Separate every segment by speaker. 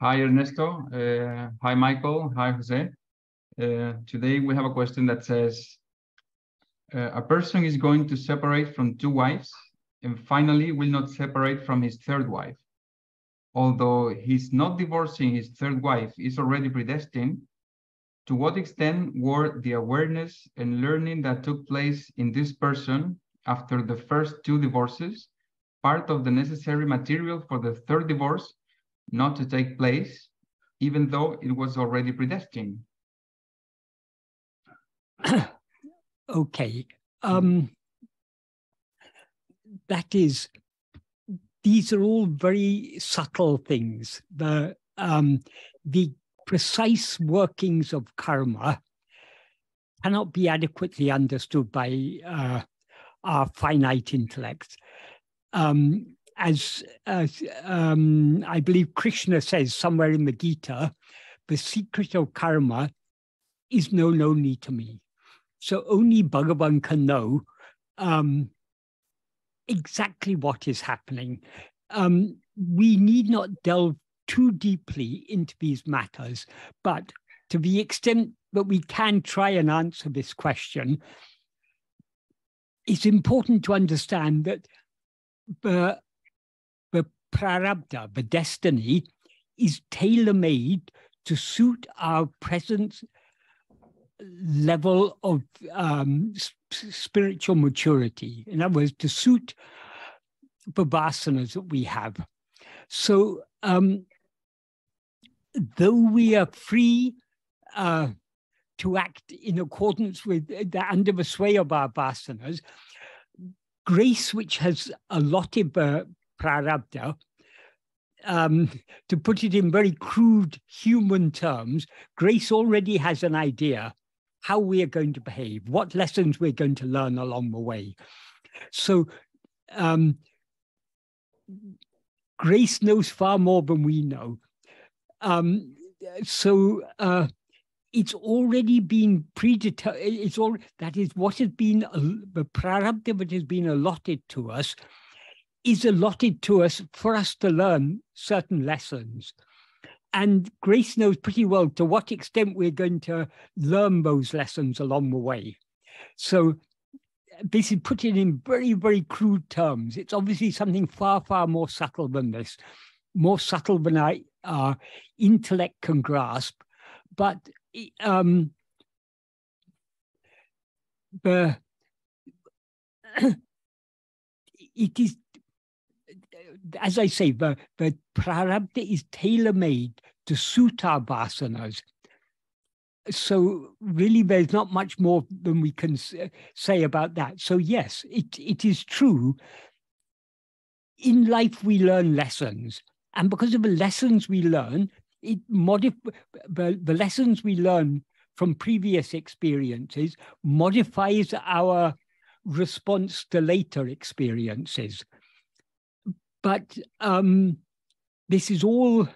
Speaker 1: Hi, Ernesto. Uh, hi, Michael. Hi, Jose. Uh, today we have a question that says, uh, a person is going to separate from two wives and finally will not separate from his third wife. Although he's not divorcing his third wife is already predestined, to what extent were the awareness and learning that took place in this person after the first two divorces part of the necessary material for the third divorce not to take place, even though it was already predestined.
Speaker 2: okay. Um, that is, these are all very subtle things. The, um, the precise workings of karma cannot be adequately understood by uh, our finite intellect. Um, as, um, I believe Krishna says somewhere in the Gita, the secret of karma is known only to me. So only Bhagavan can know um, exactly what is happening. Um, we need not delve too deeply into these matters, but to the extent that we can try and answer this question, it's important to understand that the prarabdha, the destiny, is tailor made to suit our present level of um, spiritual maturity. In other words, to suit the vasanas that we have. So, um, though we are free uh, to act in accordance with the, under the sway of our vasanas, grace, which has allotted the prarabdha, um, to put it in very crude human terms, grace already has an idea how we are going to behave, what lessons we're going to learn along the way. So, um, grace knows far more than we know. Um, so, uh, it's already been predetermined. It's all that is what has been the prarabdha that has been allotted to us is allotted to us for us to learn certain lessons. And Grace knows pretty well to what extent we're going to learn those lessons along the way. So this is put it in very, very crude terms. It's obviously something far, far more subtle than this, more subtle than our uh, intellect can grasp. But um, the, it is as I say, the, the prarabdha is tailor made to suit our vasanas. So really, there's not much more than we can say about that. So yes, it, it is true. In life, we learn lessons, and because of the lessons we learn, it modif- the, the lessons we learn from previous experiences modifies our response to later experiences. But um, this is all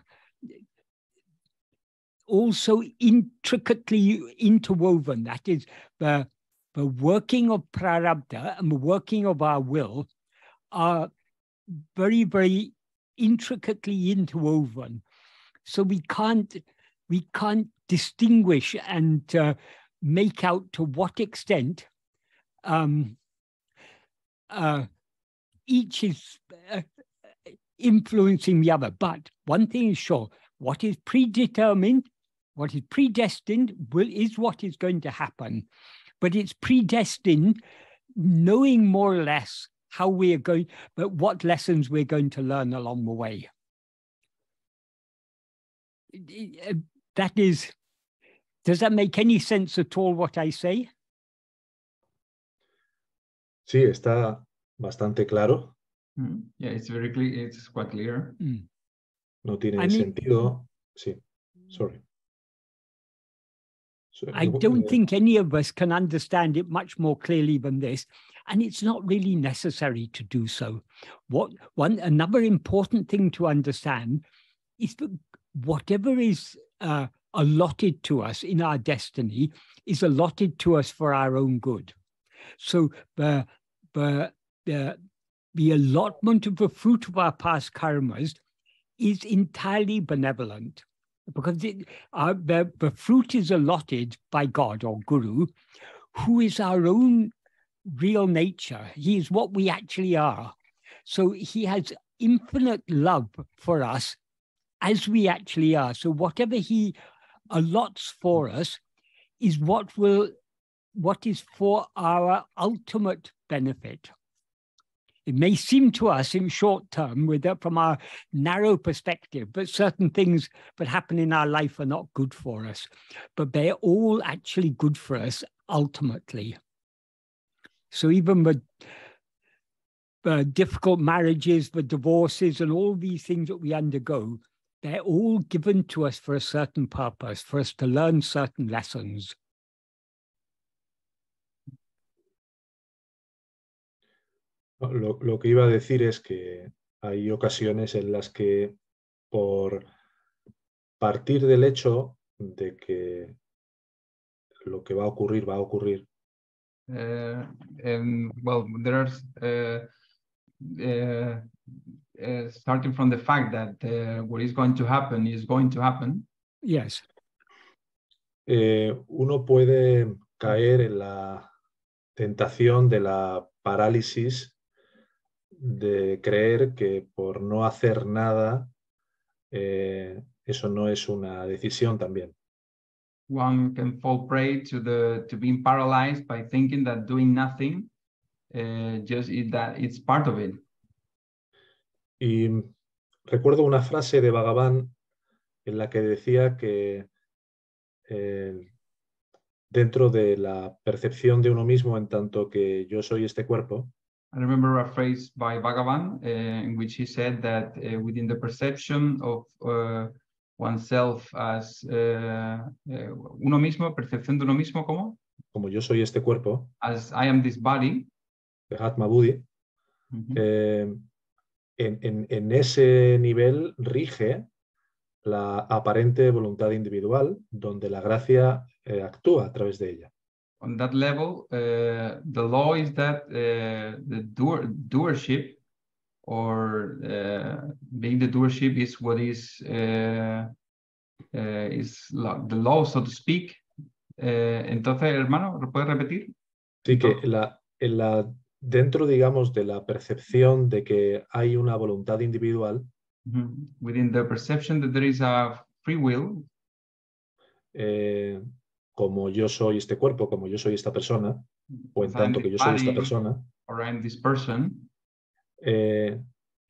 Speaker 2: also intricately interwoven. That is, the, the working of prarabdha and the working of our will are very, very intricately interwoven. So we can't we can't distinguish and uh, make out to what extent um, uh, each is uh, influencing the other. But one thing is sure what is predetermined, what is predestined, will, is what is going to happen. But it's predestined, knowing more or less how we are going, but what lessons we're going to learn along the way. That is, does that make any sense at all what I say?
Speaker 3: Sí, está bastante claro.
Speaker 1: Mm. Yeah, it's very clear. It's quite clear.
Speaker 2: Mm.
Speaker 3: No tiene I mean, sentido. Sí, sorry.
Speaker 2: So, I don't think any of us can understand it much more clearly than this, and it's not really necessary to do so. What one another important thing to understand is that whatever is uh, allotted to us in our destiny is allotted to us for our own good. So the the the the allotment of the fruit of our past karmas is entirely benevolent because it, the, the fruit is allotted by God or Guru, who is our own real nature. He is what we actually are. So he has infinite love for us as we actually are. So whatever he allots for us is what will what is for our ultimate benefit. It may seem to us in short term, with from our narrow perspective, but certain things that happen in our life are not good for us. But they're all actually good for us ultimately. So even the, the uh, difficult marriages, the divorces, and all these things that we undergo, they're all given to us for a certain purpose, for us to learn certain lessons.
Speaker 3: Lo, lo, que iba a decir es que hay ocasiones en las que por partir del hecho de que lo que va a ocurrir va a ocurrir.
Speaker 1: Uh, and, well, there's uh, uh, uh, starting from the fact that uh, what is going to happen is going to happen.
Speaker 2: Yes.
Speaker 3: Eh, uno puede caer en la tentación de la parálisis de creer que por no hacer nada, eh, eso no es una decisión también.
Speaker 1: One can fall prey to the to being paralyzed by thinking that doing nothing uh, just that it's part of it.
Speaker 3: Y recuerdo una frase de Bhagavan en la que decía que eh, dentro de la percepción de uno mismo en tanto que yo soy este cuerpo,
Speaker 1: I remember a phrase by Bhagavan uh, in which he said that uh, within the perception of uh, oneself as uno mismo, percepción de uno mismo, ¿cómo?
Speaker 3: Como yo soy este cuerpo.
Speaker 1: As I am this body.
Speaker 3: Buddhi. En, en, en ese nivel rige la aparente voluntad individual, donde la gracia actúa a través de ella.
Speaker 1: On that level, uh, the law is that uh, the doer, doership or uh, being the doership is what is uh, uh, is the law, so to speak. Uh, entonces, hermano, ¿lo puedes repetir?
Speaker 3: Sí, que la, en la, dentro, digamos, de la percepción de que hay una voluntad individual.
Speaker 1: Mm -hmm. Within the perception that there is a free will.
Speaker 3: Como yo soy este cuerpo, como yo soy esta persona, o en tanto que yo soy esta persona,
Speaker 1: person,
Speaker 3: eh,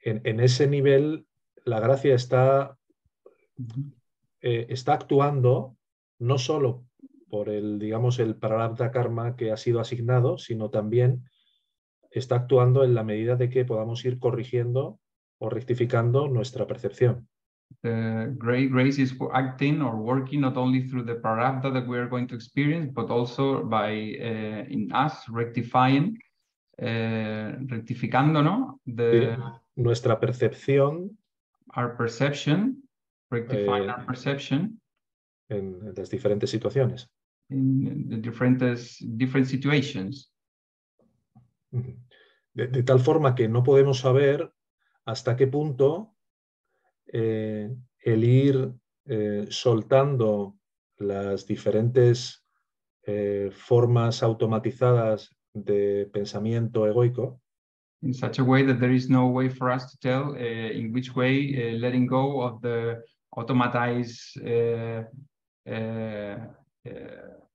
Speaker 3: en, en, ese nivel la gracia está, eh, está actuando no solo por el, digamos, el prarabdha karma que ha sido asignado, sino también está actuando en la medida de que podamos ir corrigiendo o rectificando nuestra percepción.
Speaker 1: Great grace is acting or working not only through the prarabdha that we are going to experience, but also by uh, in us rectifying, uh, rectificando, ¿no? The.
Speaker 3: Nuestra percepción.
Speaker 1: Our perception, rectifying eh, our perception.
Speaker 3: En, en, las diferentes situaciones.
Speaker 1: In the different, different situations.
Speaker 3: De, de tal forma que no podemos saber hasta qué punto eh, el ir eh, soltando las diferentes eh, formas automatizadas de pensamiento egoico.
Speaker 1: In such a way that there is no way for us to tell uh, in which way letting go of the automatized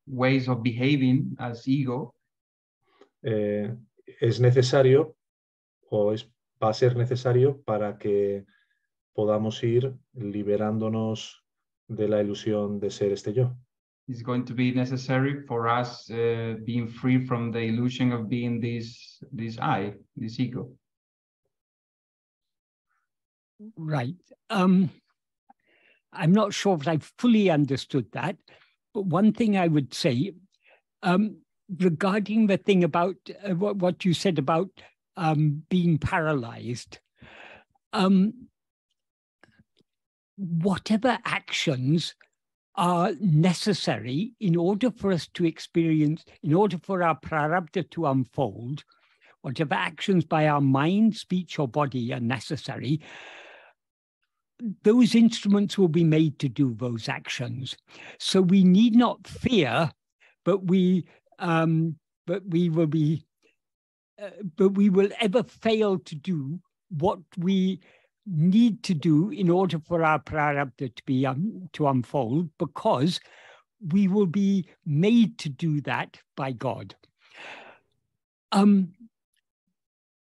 Speaker 1: ways of behaving as ego.
Speaker 3: es necesario o es, va a ser necesario para que podamos ir liberándonos de la ilusión de ser este yo.
Speaker 1: It's going to be necessary for us uh, being free from the illusion of being this, this I, this ego.
Speaker 2: Right. Um, I'm not sure if I fully understood that, but one thing I would say um, regarding the thing about uh, what, what you said about um, being paralyzed, um, whatever actions are necessary in order for us to experience, in order for our prarabdha to unfold, whatever actions by our mind, speech, or body are necessary, those instruments will be made to do those actions. So we need not fear, but we um, but we will be uh, but we will ever fail to do what we need to do in order for our prarabdha to be um, to unfold because we will be made to do that by God. Um,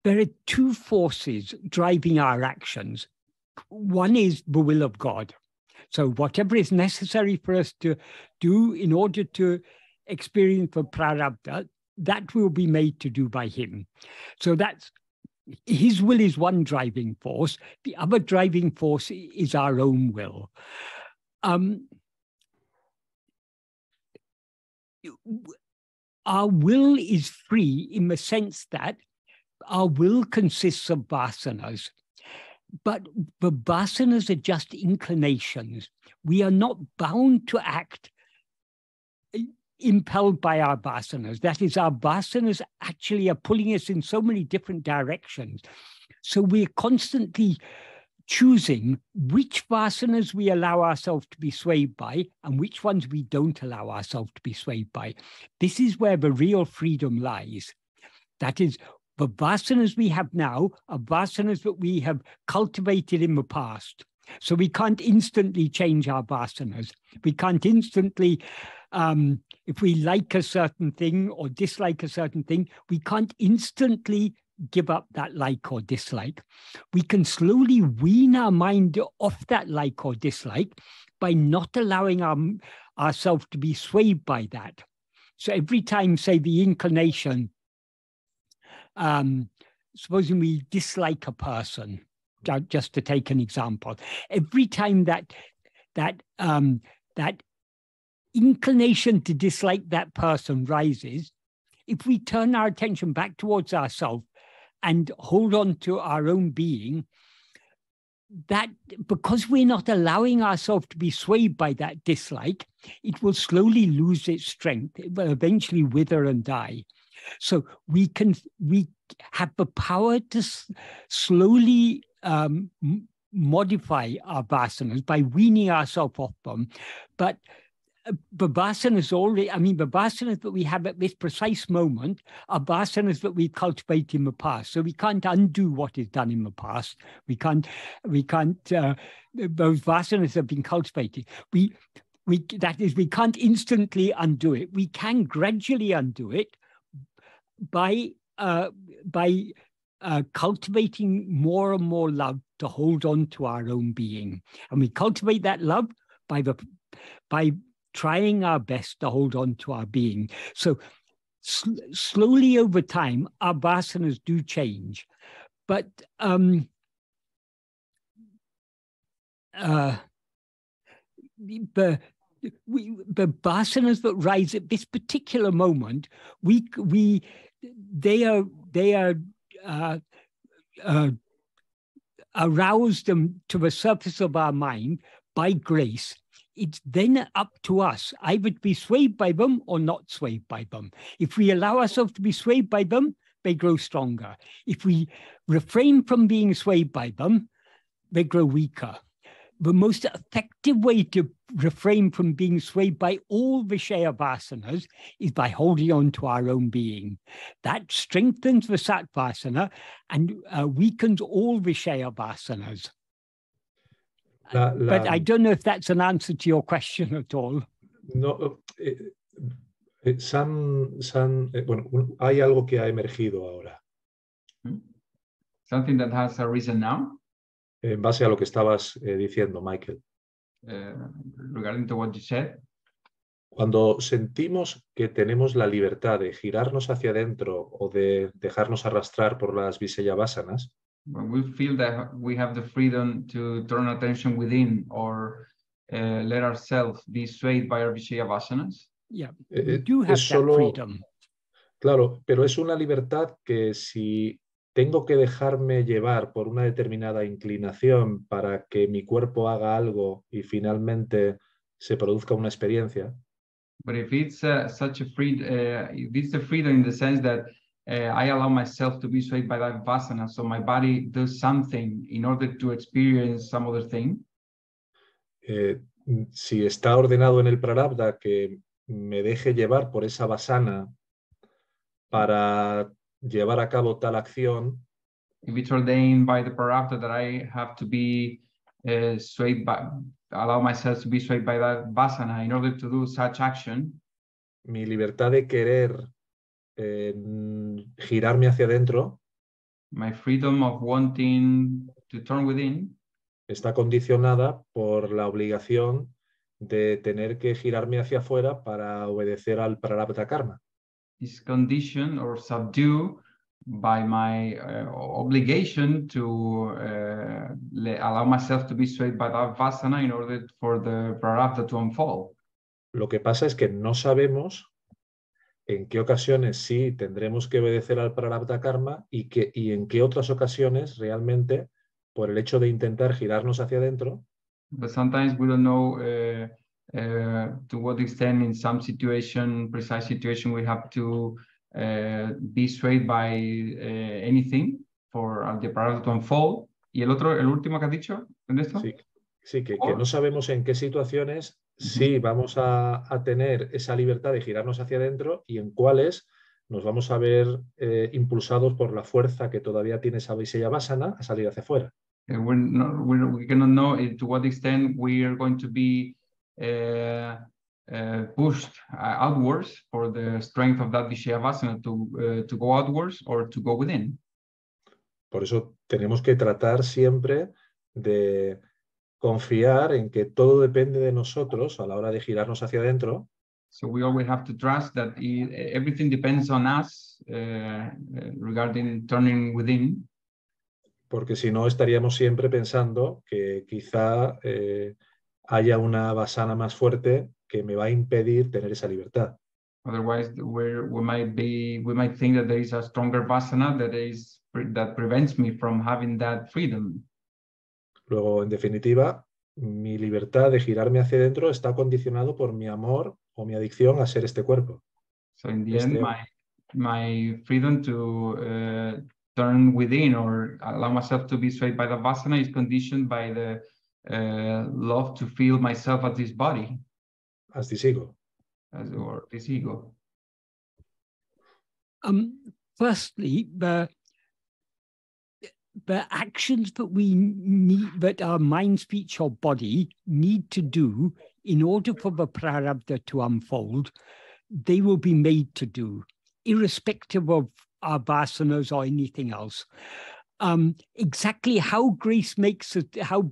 Speaker 2: there are two forces driving our actions. One is the will of God. So, whatever is necessary for us to do in order to experience the prarabdha, that will be made to do by Him. So, that's his will is one driving force. The other driving force is our own will. Um, our will is free in the sense that our will consists of vasanas, but the vasanas are just inclinations. We are not bound to act impelled by our vasanas. That is, our vasanas actually are pulling us in so many different directions. So we're constantly choosing which vasanas we allow ourselves to be swayed by and which ones we don't allow ourselves to be swayed by. This is where the real freedom lies. That is, the vasanas we have now are vasanas that we have cultivated in the past. So we can't instantly change our vasanas. We can't instantly um, if we like a certain thing or dislike a certain thing, we can't instantly give up that like or dislike. We can slowly wean our mind off that like or dislike by not allowing our, ourselves to be swayed by that. So every time, say, the inclination, um, supposing we dislike a person, just to take an example, every time that that um, that inclination to dislike that person rises, if we turn our attention back towards ourselves and hold on to our own being, that because we're not allowing ourselves to be swayed by that dislike, it will slowly lose its strength. It will eventually wither and die. So we can we have the power to slowly um, modify our vasanas by weaning ourselves off them, but Babasana is already, I mean, Babasanas that we have at this precise moment are Vasanas that we cultivate in the past. So we can't undo what is done in the past. We can't, we can't, uh, those Vasanas have been cultivated. We, we, that is, we can't instantly undo it. We can gradually undo it by, uh, by uh, cultivating more and more love to hold on to our own being. And we cultivate that love by the, by trying our best to hold on to our being. So sl- slowly over time, our vasanas do change. But um, uh, the, we, the vasanas that rise at this particular moment, we we they are they are uh, uh, aroused them to the surface of our mind by grace it's then up to us either to be swayed by them or not swayed by them. If we allow ourselves to be swayed by them, they grow stronger. If we refrain from being swayed by them, they grow weaker. The most effective way to refrain from being swayed by all Vishaya vasanas is by holding on to our own being. That strengthens the Sattvasana and uh, weakens all Vishaya vasanas. La, la, but I don't know if that's an answer to your question at all.
Speaker 3: No, eh, eh, Sam, Sam, eh, bueno, hay algo que ha emergido ahora.
Speaker 1: Hmm? Something that has arisen now.
Speaker 3: En base a lo que estabas eh, diciendo, Michael.
Speaker 1: Uh, regarding to what you said.
Speaker 3: Cuando sentimos que tenemos la libertad de girarnos hacia adentro o de dejarnos arrastrar por las Visayavasanas,
Speaker 1: when we feel that we have the freedom to turn attention within or uh, let ourselves be swayed by our Vishaya vasanas.
Speaker 2: Yeah, we eh, do have solo, that freedom.
Speaker 3: Claro, pero es una libertad que si tengo que dejarme llevar por una determinada inclinación para que mi cuerpo haga algo y finalmente se produzca una experiencia.
Speaker 1: But if it's uh, such a free, uh, if it's a freedom in the sense that uh, I allow myself to be swayed by that vasana. So my body does something in order to experience some other thing.
Speaker 3: Eh, si está ordenado en el prarabdha que me deje llevar por esa vasana para llevar a cabo tal acción,
Speaker 1: If it's ordained by the parapta that I have to be uh, swayed by, allow myself to be swayed by that vasana in order to do such action,
Speaker 3: mi libertad de querer eh, girarme hacia adentro
Speaker 1: my freedom of wanting to turn within
Speaker 3: está condicionada por la obligación de tener que girarme hacia afuera para obedecer al prarabdha karma.
Speaker 1: is conditioned or subdued by my uh, obligation to uh, allow myself to be swayed by that vasana in order for the prarabdha to unfold.
Speaker 3: Lo que pasa es que no sabemos en qué ocasiones sí tendremos que obedecer al prarabdha karma y, que, y en qué otras ocasiones realmente, por el hecho de intentar girarnos hacia adentro,
Speaker 1: But sometimes we don't know uh, uh, to what extent, in some situation, precise situation, we have to uh, be swayed by uh, anything for uh, the prarabdha to unfold. Y el otro, el último que has dicho, Ernesto?
Speaker 3: sí, sí que, que
Speaker 1: Por-
Speaker 3: no sabemos en qué situaciones sí vamos a, a tener esa libertad de girarnos hacia adentro y en cuáles nos vamos a ver eh, impulsados por la fuerza que todavía tiene esa Vaisya Vasana a salir hacia afuera.
Speaker 1: Uh, we're not, we're, we cannot know to what extent we are going to be uh, uh, pushed outwards for the strength of that Vishayavasana to, uh, to go outwards or to go within.
Speaker 3: Por eso tenemos que tratar siempre de confiar en que todo depende de nosotros a la hora de girarnos hacia adentro
Speaker 1: So we always have to trust that i- everything depends on us uh, uh, regarding turning within,
Speaker 3: porque si no estaríamos siempre pensando que quizá eh, haya una basana más fuerte que me va a impedir tener esa libertad.
Speaker 1: otherwise we're, we might be we might think that there is a stronger vasana that is that prevents me from having that freedom.
Speaker 3: Luego, en definitiva, mi libertad de girarme hacia adentro está condicionado por mi amor o mi adicción a ser este cuerpo.
Speaker 1: So in the end,
Speaker 3: Este-
Speaker 1: my my freedom to uh, turn within or allow myself to be swayed by the vasana is conditioned by the uh, love to feel myself as this body
Speaker 3: As sigo.
Speaker 1: as or this ego.
Speaker 2: Um, firstly, the the actions that we need, that our mind, speech, or body need to do in order for the prarabdha to unfold, they will be made to do, irrespective of our vasanas or anything else. Um, exactly how grace makes us, how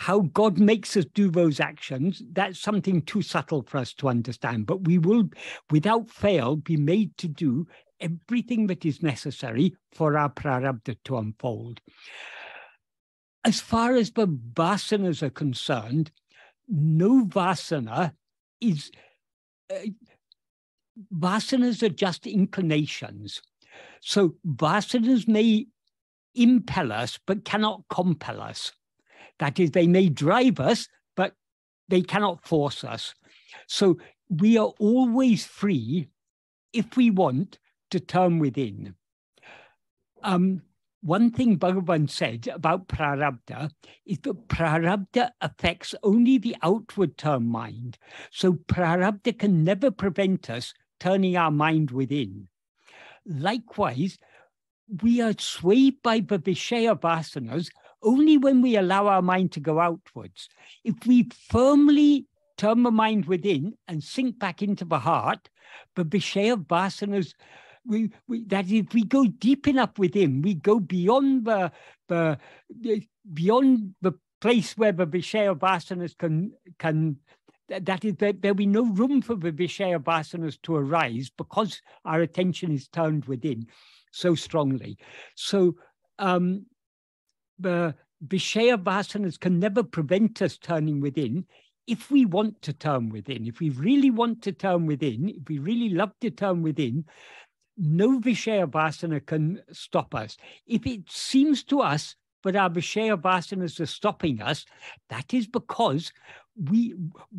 Speaker 2: how God makes us do those actions, that's something too subtle for us to understand. But we will, without fail, be made to do everything that is necessary for our prarabdha to unfold. As far as the vasanas are concerned, no vasana is. Uh, vasanas are just inclinations. So vasanas may impel us, but cannot compel us. That is, they may drive us, but they cannot force us. So we are always free, if we want, to turn within. Um, one thing Bhagavan said about prarabdha is that prarabdha affects only the outward term mind. So prarabdha can never prevent us turning our mind within. Likewise, we are swayed by the Vishaya vasanas only when we allow our mind to go outwards. If we firmly turn the mind within and sink back into the heart, the Vishaya vasanas, we, we, that if we go deep enough within, we go beyond the, the, beyond the place where the Vishaya vasanas can can that that is there, there will be no room for the Vishaya vasanas to arise because our attention is turned within so strongly. So um, the Vishaya vasanas can never prevent us turning within if we want to turn within. If we really want to turn within, if we really love to turn within, no Vishaya vasana can stop us. If it seems to us that our Vishaya vasanas are stopping us, that is because we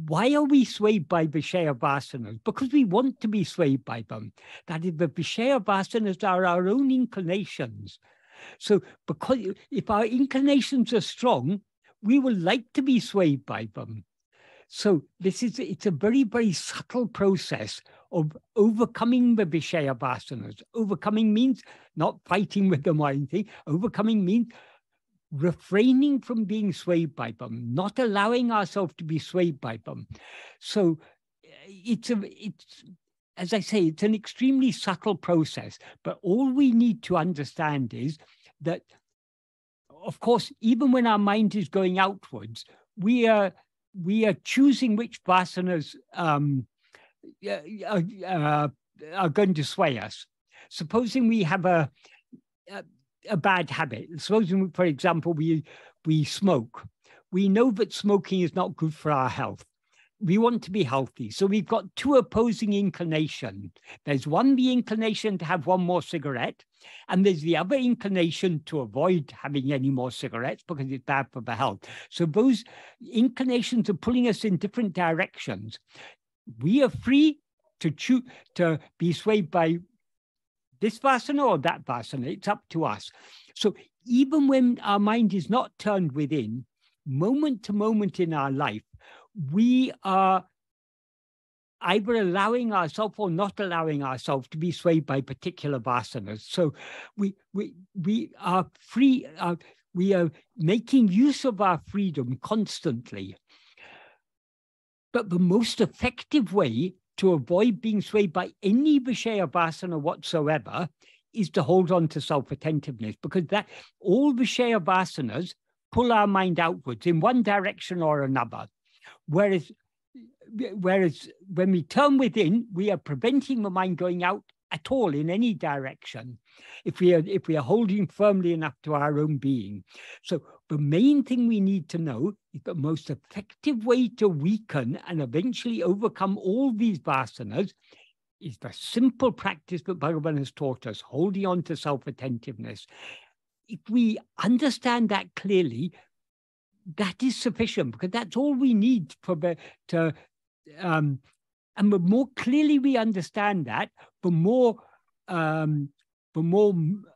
Speaker 2: why are we swayed by Vishaya vasanas? Because we want to be swayed by them. That is, the Vishaya vasanas are our own inclinations. So, because if our inclinations are strong, we will like to be swayed by them. So this is it's a very, very subtle process of overcoming the Vishaya vasanas. Overcoming means not fighting with them or anything. Overcoming means refraining from being swayed by them, not allowing ourselves to be swayed by them. So it's a it's as I say, it's an extremely subtle process, but all we need to understand is that, of course, even when our mind is going outwards, we are we are choosing which vasanas um, uh, are going to sway us. Supposing we have a, a a bad habit. Supposing, for example, we we smoke. We know that smoking is not good for our health. We want to be healthy. So we've got two opposing inclination. There's one the inclination to have one more cigarette, and there's the other inclination to avoid having any more cigarettes because it's bad for the health. So those inclinations are pulling us in different directions. We are free to choose to be swayed by this vasana or that vasana. It's up to us. So even when our mind is not turned within, moment to moment in our life, we are either allowing ourselves or not allowing ourselves to be swayed by particular vasanas. So we we we are free. Uh, we are making use of our freedom constantly. But the most effective way to avoid being swayed by any Vishaya Vasana whatsoever is to hold on to self-attentiveness because that all Vishaya Vasanas pull our mind outwards in one direction or another. Whereas whereas when we turn within, we are preventing the mind going out at all in any direction if we are if we are holding firmly enough to our own being so the main thing we need to know is the most effective way to weaken and eventually overcome all these vasanas is the simple practice that Bhagavan has taught us, holding on to self-attentiveness. If we understand that clearly, that is sufficient because that's all we need for to um, and the more clearly we understand that, the more um, the more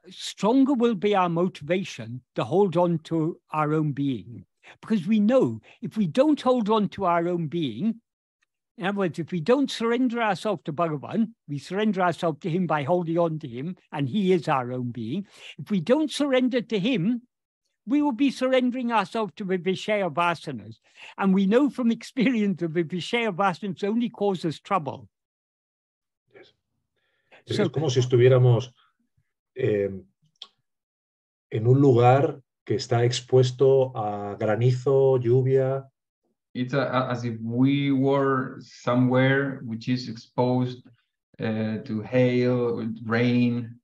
Speaker 2: stronger will be our motivation to hold on to our own being. Because we know if we don't hold on to our own being, in other words, if we don't surrender ourselves to Bhagavan, we surrender ourselves to him by holding on to him, and he is our own being. If we don't surrender to him, we will be surrendering ourselves to the Vishaya Vasanas. And we know from experience that the Vishaya Vasanas only causes trouble.
Speaker 3: Yes. So, es como si estuviéramos eh, en un lugar que está expuesto a granizo, lluvia.
Speaker 1: It's a, as if we were somewhere which is exposed uh, to hail, rain.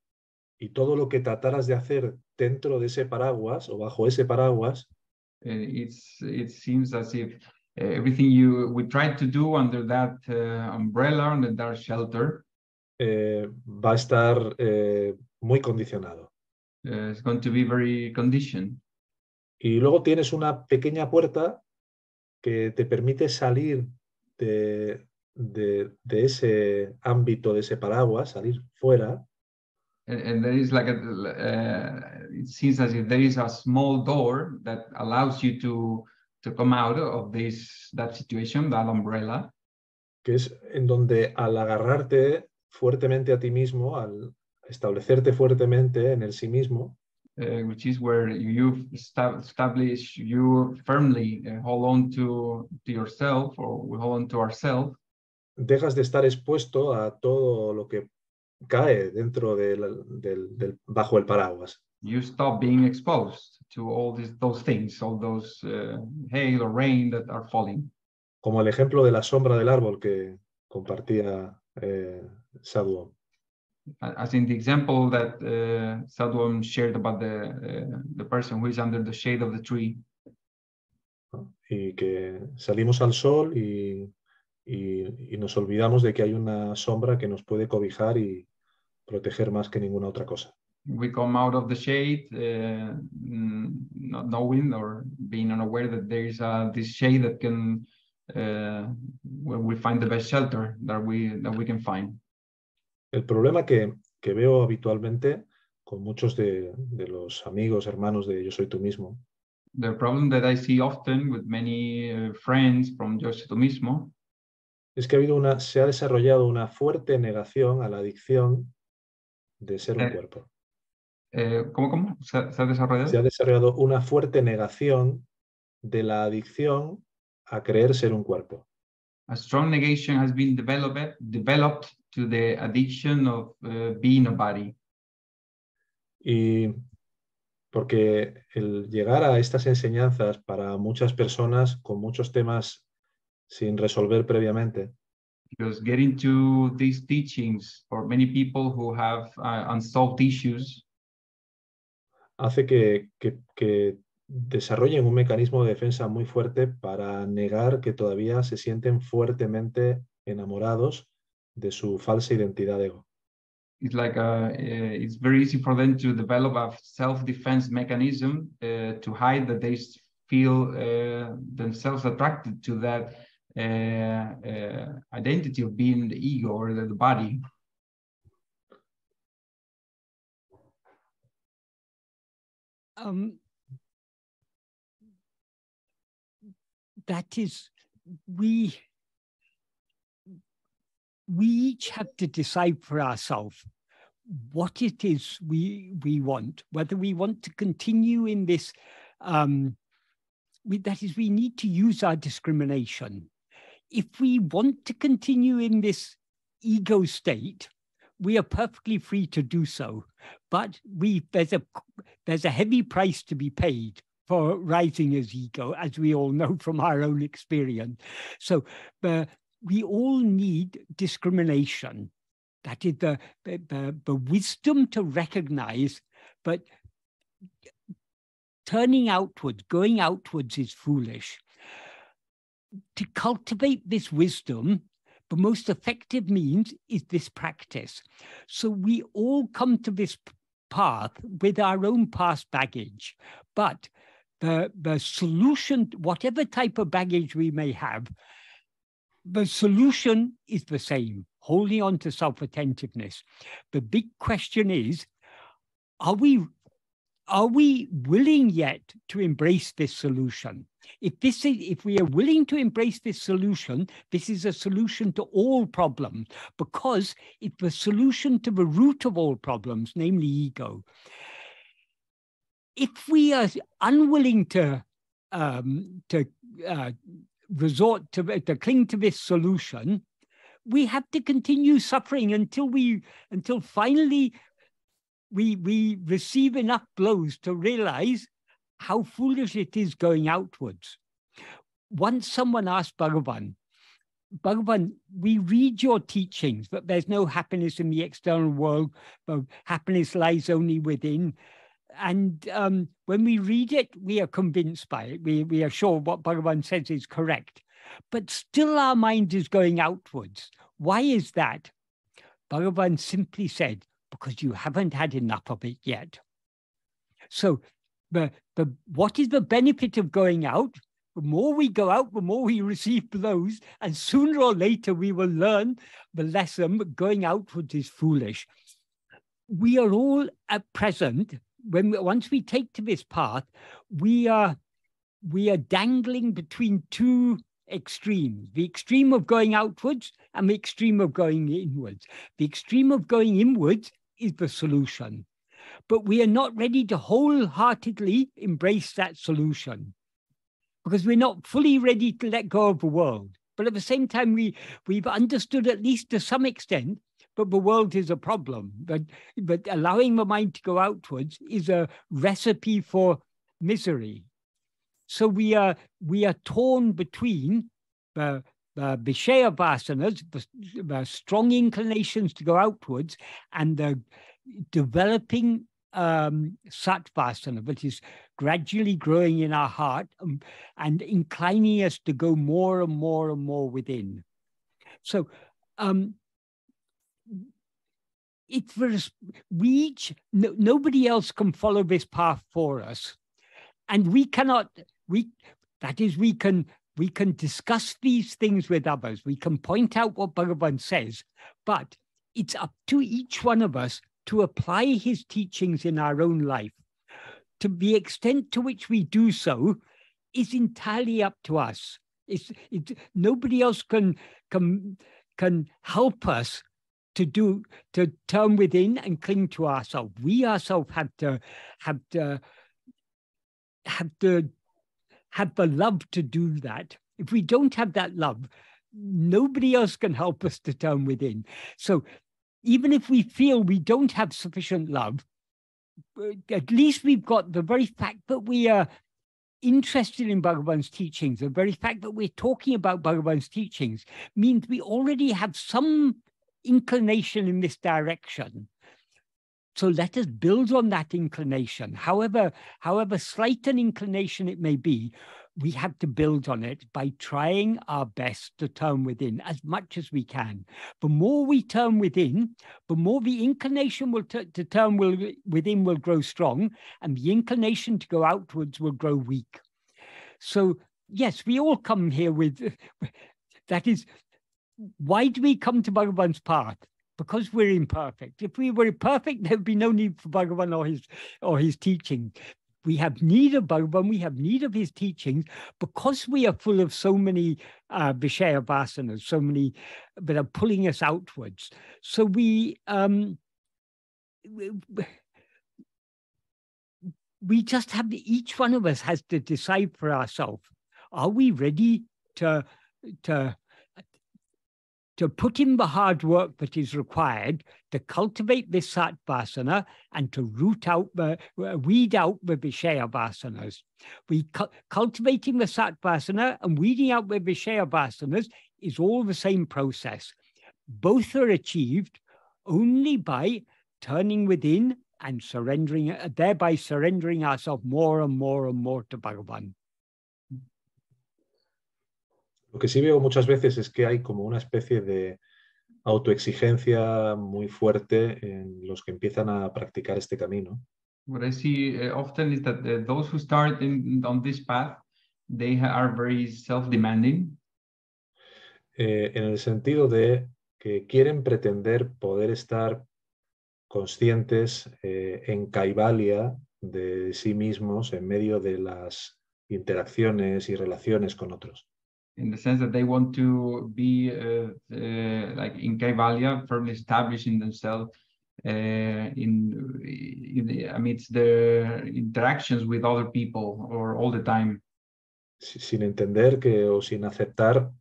Speaker 3: Y todo lo que trataras de hacer dentro de ese paraguas o bajo ese paraguas.
Speaker 1: Uh, it's, it seems as if uh, everything you we tried to do under that uh, umbrella, under that shelter,
Speaker 3: eh, va a estar eh, muy condicionado.
Speaker 1: Uh, it's going to be very conditioned.
Speaker 3: Y luego tienes una pequeña puerta que te permite salir de, de, de ese ámbito, de ese paraguas, salir fuera.
Speaker 1: And, there is like a, uh, it seems as if there is a small door that allows you to to come out of this that situation, that umbrella.
Speaker 3: Que es en donde al agarrarte fuertemente a ti mismo, al, establecerte fuertemente en el sí mismo.
Speaker 1: Uh, which is where you establish you firmly uh, hold on to, to yourself or we hold on to ourselves.
Speaker 3: Dejas de estar expuesto a todo lo que cae dentro del, del, del bajo el paraguas.
Speaker 1: You stop being exposed to all these, those things, all those uh, hail or rain that are falling.
Speaker 3: Como el ejemplo de la sombra del árbol que compartía eh, Sadhuam
Speaker 1: as in the example that uh, Sadhuam shared about the, uh, the person who is under the shade of the tree.
Speaker 3: Y que salimos al sol y, y, y, nos olvidamos de que hay una sombra que nos puede cobijar y proteger más que ninguna otra cosa.
Speaker 1: We come out of the shade, uh, not knowing or being unaware that there is uh, this shade that can uh, where we find the best shelter that we that we can find.
Speaker 3: El problema que, que veo habitualmente con muchos de, de los amigos, hermanos de Yo Soy Tú Mismo,
Speaker 1: The problem that I see often with many uh, friends from Yo Soy Tú Mismo
Speaker 3: es que ha habido una, se ha desarrollado una fuerte negación a la adicción de ser un
Speaker 1: Eh,
Speaker 3: cuerpo.
Speaker 1: eh, ¿Cómo, cómo? ¿Se, se ha desarrollado?
Speaker 3: Se ha desarrollado una fuerte negación de la adicción a creer ser un cuerpo.
Speaker 1: A strong negation has been developed developed to the addiction of uh, being a body.
Speaker 3: Y porque el llegar a estas enseñanzas para muchas personas con muchos temas sin resolver previamente,
Speaker 1: Because getting to these teachings for many people who have uh, unsolved issues
Speaker 3: hace que, que- que desarrollen un mecanismo de defensa muy fuerte para negar que todavía se sienten fuertemente enamorados de su falsa identidad de ego.
Speaker 1: it's like uh, uh, it's very easy for them to develop a self-defense mechanism uh, to hide that they feel uh, themselves attracted to that identity of being the ego or the, the body.
Speaker 2: um, that is we we each have to decide for ourselves what it is we we want whether we want to continue in this um we, that is we need to use our discrimination if we want to continue in this ego state we are perfectly free to do so but we there's a there's a heavy price to be paid for rising as ego, as we all know from our own experience. So uh, we all need discrimination. That is the, the, the, the wisdom to recognize, but turning outwards, going outwards is foolish. To cultivate this wisdom, the most effective means is this practice. So we all come to this path with our own past baggage, but the, the solution, whatever type of baggage we may have, the solution is the same holding on to self attentiveness. The big question is are we, are we willing yet to embrace this solution? If, this is, if we are willing to embrace this solution, this is a solution to all problems because it's the solution to the root of all problems, namely ego if we are unwilling to um, to uh, resort to to cling to this solution, we have to continue suffering until we until finally we we receive enough blows to realize how foolish it is going outwards. Once someone asked Bhagavan, Bhagavan, we read your teachings, but there's no happiness in the external world, but happiness lies only within and um, when we read it, we are convinced by it. We, we are sure what Bhagavan says is correct. But still, our mind is going outwards. Why is that? Bhagavan simply said, because you haven't had enough of it yet. So, the, the, what is the benefit of going out? The more we go out, the more we receive blows, and sooner or later we will learn the lesson going outwards is foolish. We are all at present when we, once we take to this path, we are we are dangling between two extremes: the extreme of going outwards and the extreme of going inwards. The extreme of going inwards is the solution, but we are not ready to wholeheartedly embrace that solution because we're not fully ready to let go of the world. But at the same time, we we've understood at least to some extent that the world is a problem. But, but allowing the mind to go outwards is a recipe for misery. So we are, we are torn between the, the Vishaya vasanas, the strong inclinations to go outwards, and the developing um, satvasana, which is gradually growing in our heart um, and inclining us to go more and more and more within. So, um, it's for us, we each, no, nobody else can follow this path for us. And we cannot, we, that is, we can, we can discuss these things with others. We can point out what Bhagavan says, but it's up to each one of us to apply his teachings in our own life. To the extent to which we do so is entirely up to us. It's, it, nobody else can, can, can help us to do to turn within and cling to ourselves. We ourselves have to have to have to have the love to do that. If we don't have that love, nobody else can help us to turn within. So even if we feel we don't have sufficient love, uh, at least we've got the very fact that we are interested in Bhagavan's teachings, the very fact that we're talking about Bhagavan's teachings means we already have some inclination in this direction. So let us build on that inclination, however, however slight an inclination it may be, we have to build on it by trying our best to turn within as much as we can. The more we turn within, the more the inclination will to turn will, within will grow strong, and the inclination to go outwards will grow weak. So, yes, we all come here with that is why do we come to Bhagavan's path? Because we're imperfect. If we were perfect, there'd be no need for Bhagavan or his or his teaching we have need of Bhagavan, we have need of his teachings because we are full of so many uh, Vishaya vasanas, so many that are pulling us outwards. So we, um, we just have, each one of us has to decide for ourselves, are we ready to, to to put in the hard work that is required to cultivate this satvasana and to root out the, uh, weed out the Vishaya vasanas. We cu cultivating the satvasana and weeding out the Vishaya vasanas is all the same process. Both are achieved only by turning within and surrendering, thereby surrendering ourselves more and more and more to Bhagavan.
Speaker 3: Lo que sí veo muchas veces es que hay como una especie de autoexigencia muy fuerte en los que empiezan a practicar este camino.
Speaker 1: What I see uh, often is that uh, those who start in, on this path, they are very self-demanding.
Speaker 3: Eh, en el sentido de que quieren pretender poder estar conscientes eh, en Kaivalya de sí mismos en medio de las interacciones y relaciones con otros.
Speaker 1: In the sense that they want to be uh, uh, like in Kaivalya, firmly established in themselves uh, in, amidst the interactions with other people or all the time.
Speaker 3: Sin entender que o sin aceptar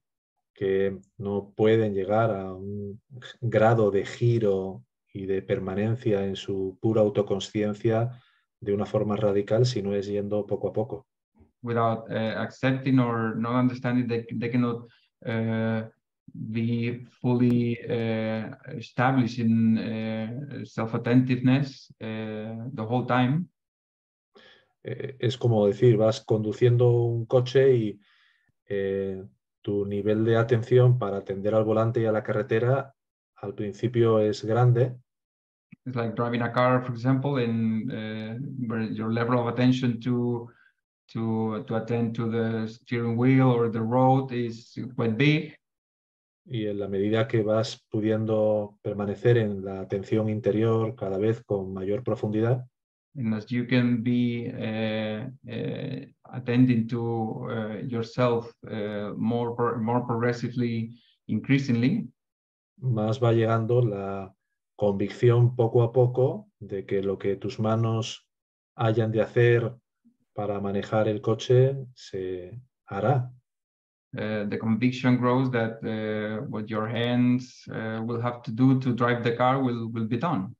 Speaker 3: que no pueden llegar a un grado de giro y de permanencia en su pura autoconsciencia de una forma radical si no es yendo poco a poco.
Speaker 1: Without uh, accepting or not understanding they, they cannot uh, be fully uh, established in uh, self-attentiveness uh, the whole time.
Speaker 3: Eh, es como decir, vas conduciendo un coche y eh, tu nivel de atención para atender al volante y a la carretera al principio es grande.
Speaker 1: It's like driving a car, for example, and where your level of attention to to, to attend to the steering wheel or the road is quite big.
Speaker 3: Y en la medida que vas pudiendo permanecer en la atención interior cada vez con mayor profundidad,
Speaker 1: and as you can be uh, uh, attending to uh, yourself more, more progressively, increasingly,
Speaker 3: más va llegando la convicción poco a poco de que lo que tus manos hayan de hacer para manejar el coche se hará.
Speaker 1: Uh, the conviction grows that uh, what your hands uh, will have to do to drive the car will, will be done.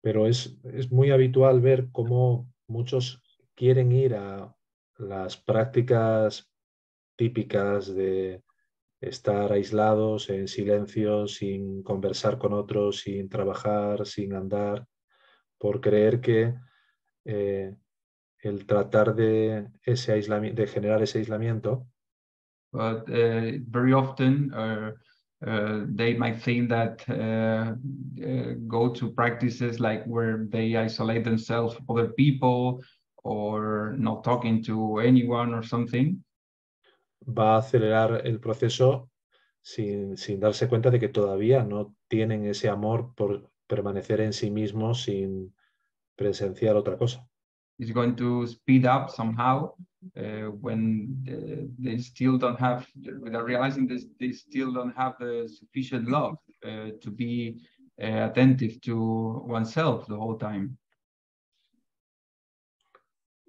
Speaker 3: Pero es, es muy habitual ver cómo muchos quieren ir a las prácticas típicas de estar aislados en silencio, sin conversar con otros, sin trabajar, sin andar, por creer que eh, el tratar de, ese aislamiento, de generar ese aislamiento.
Speaker 1: But uh, very often uh, uh, they might think that go to practices like where they isolate themselves from other people or not talking to anyone or something.
Speaker 3: va a acelerar el proceso sin, sin darse cuenta de que todavía no tienen ese amor por permanecer en sí mismos sin presenciar otra cosa.
Speaker 1: It's going to speed up somehow uh, when they still don't have, without realizing this, they still don't have the sufficient love uh, to be uh, attentive to oneself the whole time.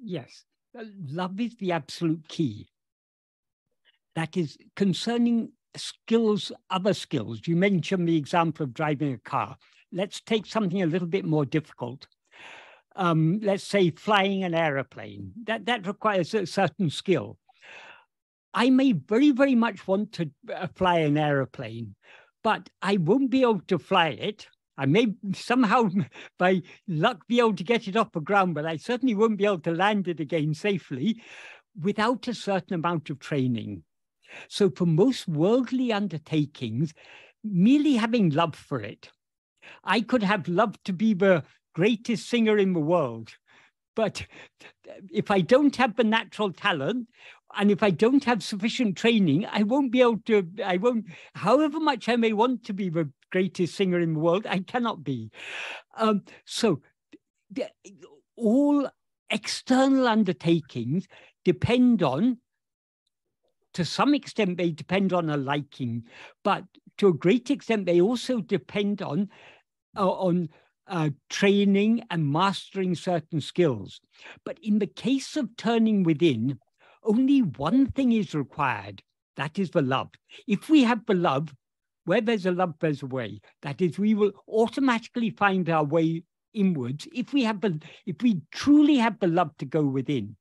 Speaker 2: Yes, uh, love is the absolute key. That is concerning skills, other skills. You mentioned the example of driving a car. Let's take something a little bit more difficult. Um, let's say flying an aeroplane. That, that requires a certain skill. I may very, very much want to uh, fly an aeroplane, but I won't be able to fly it. I may somehow, by luck, be able to get it off the ground, but I certainly won't be able to land it again safely without a certain amount of training. So, for most worldly undertakings, merely having love for it, I could have loved to be the greatest singer in the world. But if I don't have the natural talent, and if I don't have sufficient training, I won't be able to, I won't, however much I may want to be the greatest singer in the world, I cannot be. Um, so all external undertakings depend on to some extent they depend on a liking, but to a great extent they also depend on uh, on uh, training and mastering certain skills. But in the case of turning within, only one thing is required. That is the love. If we have the love, where there's a love, there's a way. That is, we will automatically find our way inwards if we have the, if we truly have the love to go within.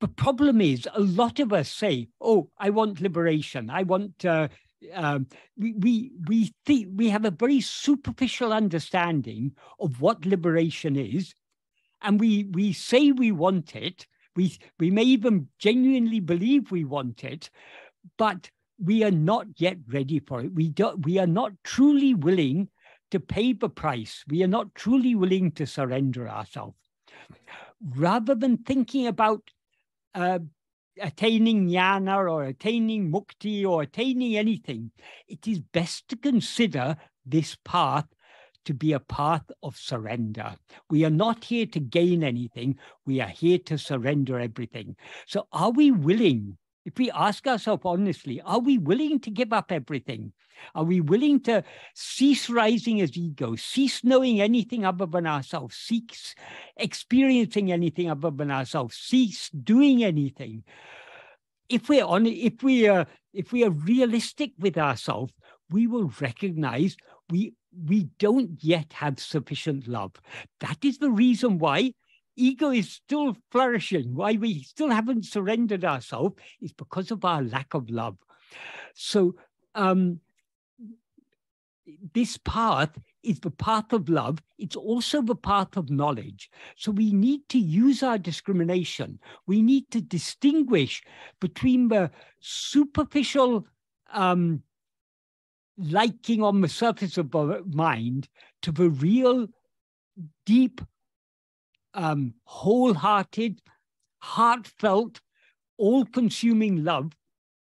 Speaker 2: The problem is, a lot of us say, "Oh, I want liberation. I want." Uh, um, we we we think we have a very superficial understanding of what liberation is, and we we say we want it. We we may even genuinely believe we want it, but we are not yet ready for it. We do, we are not truly willing to pay the price. We are not truly willing to surrender ourselves. Rather than thinking about uh, attaining jnana or attaining mukti or attaining anything, it is best to consider this path to be a path of surrender. We are not here to gain anything, we are here to surrender everything. So, are we willing if we ask ourselves honestly, are we willing to give up everything? Are we willing to cease rising as ego, cease knowing anything other than ourselves, cease experiencing anything other than ourselves, cease doing anything? If we're on, if we are, if we are realistic with ourselves, we will recognize we we don't yet have sufficient love. That is the reason why ego is still flourishing, why we still haven't surrendered ourselves, is because of our lack of love. So, um, this path is the path of love. It's also the path of knowledge. So we need to use our discrimination. We need to distinguish between the superficial um, liking on the surface of the mind to the real deep um, wholehearted, heartfelt, all consuming love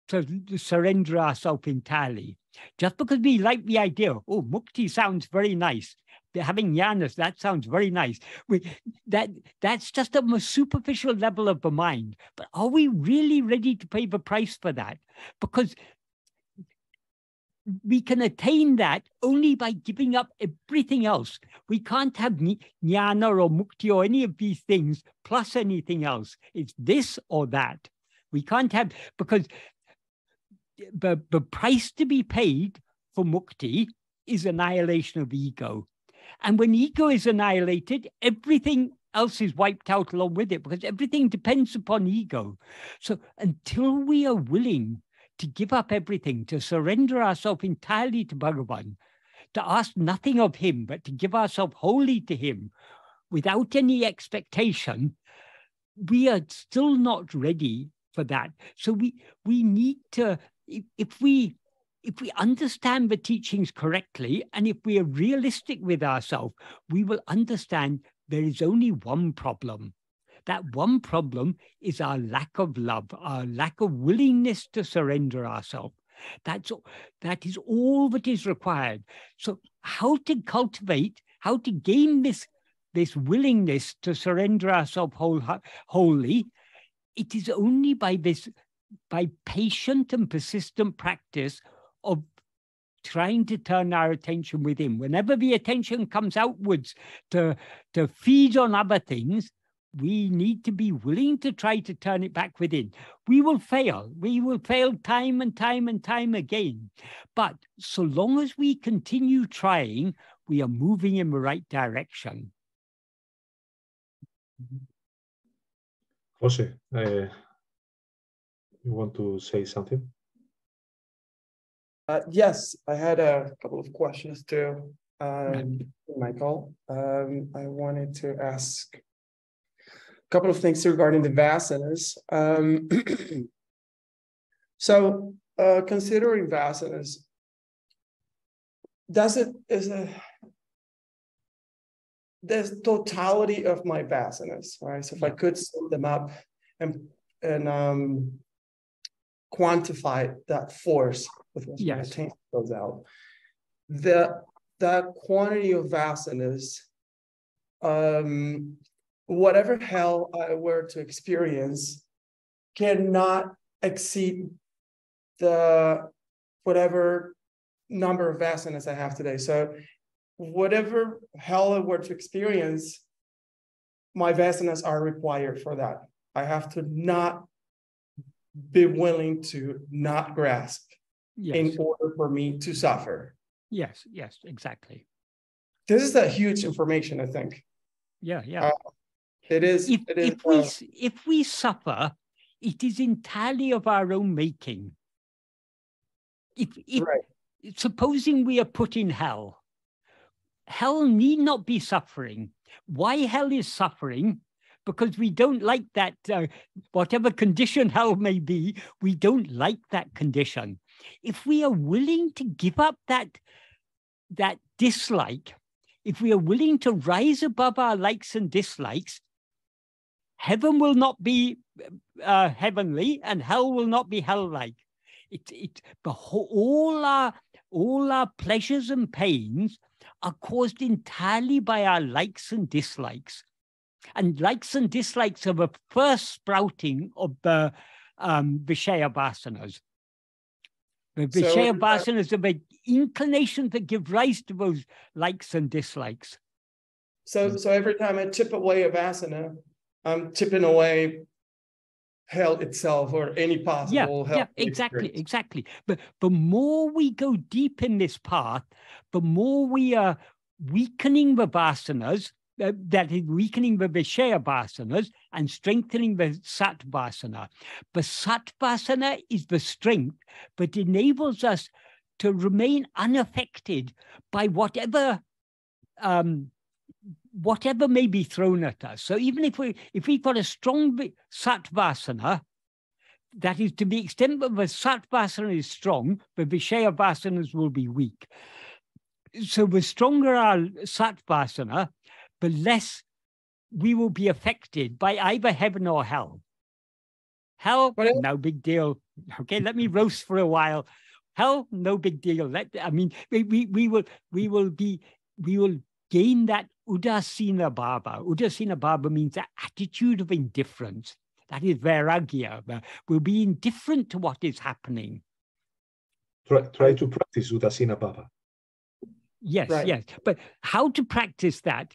Speaker 2: to surrender ourselves entirely. Just because we like the idea, oh, mukti sounds very nice. Having jnanas, that sounds very nice. We, that that's just a superficial level of the mind. But are we really ready to pay the price for that? Because we can attain that only by giving up everything else. We can't have jnana or mukti or any of these things plus anything else. It's this or that. We can't have, because the, the price to be paid for mukti is annihilation of ego. And when ego is annihilated, everything else is wiped out along with it because everything depends upon ego. So until we are willing to give up everything, to surrender ourselves entirely to Bhagavan, to ask nothing of him, but to give ourselves wholly to him without any expectation, we are still not ready for that. So we we need to, if, if we if we understand the teachings correctly and if we are realistic with ourselves, we will understand there is only one problem. That one problem is our lack of love, our lack of willingness to surrender ourselves. That's that is all that is required. So how to cultivate, how to gain this this willingness to surrender ourselves whole, wholly, it is only by this by patient and persistent practice of trying to turn our attention within. Whenever the attention comes outwards to, to feed on other things, we need to be willing to try to turn it back within. We will fail. We will fail time and time and time again. But so long as we continue trying, we are moving in the right direction.
Speaker 3: Jose, uh, you want to say something?
Speaker 4: Uh, yes, I had a couple of questions too, um, Michael. Um, I wanted to ask a couple of things regarding the vasanas. Um, so, uh, considering vasanas, does it is a the totality of my vasanas, right? So if I could sum them up and and um, quantify that force with which yes. my goes out, the that quantity of vasanas, um, whatever hell I were to experience, cannot exceed the whatever number of vasanas I have today. So whatever hell I were to experience, my vasanas are required for that. I have to not be willing to not grasp yes. in order for me to suffer.
Speaker 2: Yes, yes, exactly.
Speaker 4: This is a huge information, I think.
Speaker 2: Yeah, yeah. Uh,
Speaker 4: it is.
Speaker 2: If,
Speaker 4: it is,
Speaker 2: if we uh, if we suffer, it is entirely of our own making. If, if right. supposing we are put in hell, hell need not be suffering. Why hell is suffering? Because we don't like that, uh, whatever condition hell may be, we don't like that condition. If we are willing to give up that, that dislike, if we are willing to rise above our likes and dislikes, heaven will not be uh, heavenly and hell will not be hell-like. It, it, all our all our pleasures and pains are caused entirely by our likes and dislikes. And likes and dislikes are the first sprouting of the um, Vishaya Vasanas. The Vishaya so, Vasanas are the inclinations that give rise to those likes and dislikes.
Speaker 4: So, so every time I tip away a Vasana, I'm tipping away hell itself or any possible
Speaker 2: yeah, yeah exactly experience. exactly but the more we go deep in this path the more we are weakening the vasanas uh, that is weakening the Vishaya vasanas and strengthening the Satvasana. The Satvasana is the strength that enables us to remain unaffected by whatever um, whatever may be thrown at us. So even if we if we've got a strong satvasana, that is to the extent that the satvasana is strong, the vishaya vasanas will be weak. So the stronger our satvasana, the less we will be affected by either heaven or hell. Hell, no big deal. Okay, let me roast for a while. Hell, no big deal. Let I mean, we, we, we will we will be we will gain that Udasina Bhava. Udasina Bhava means the attitude of indifference. That is vairagya. Uh, we'll be indifferent to what is happening.
Speaker 3: Try, try to practice Udasina Bhava.
Speaker 2: Yes, right. yes. But how to practice that?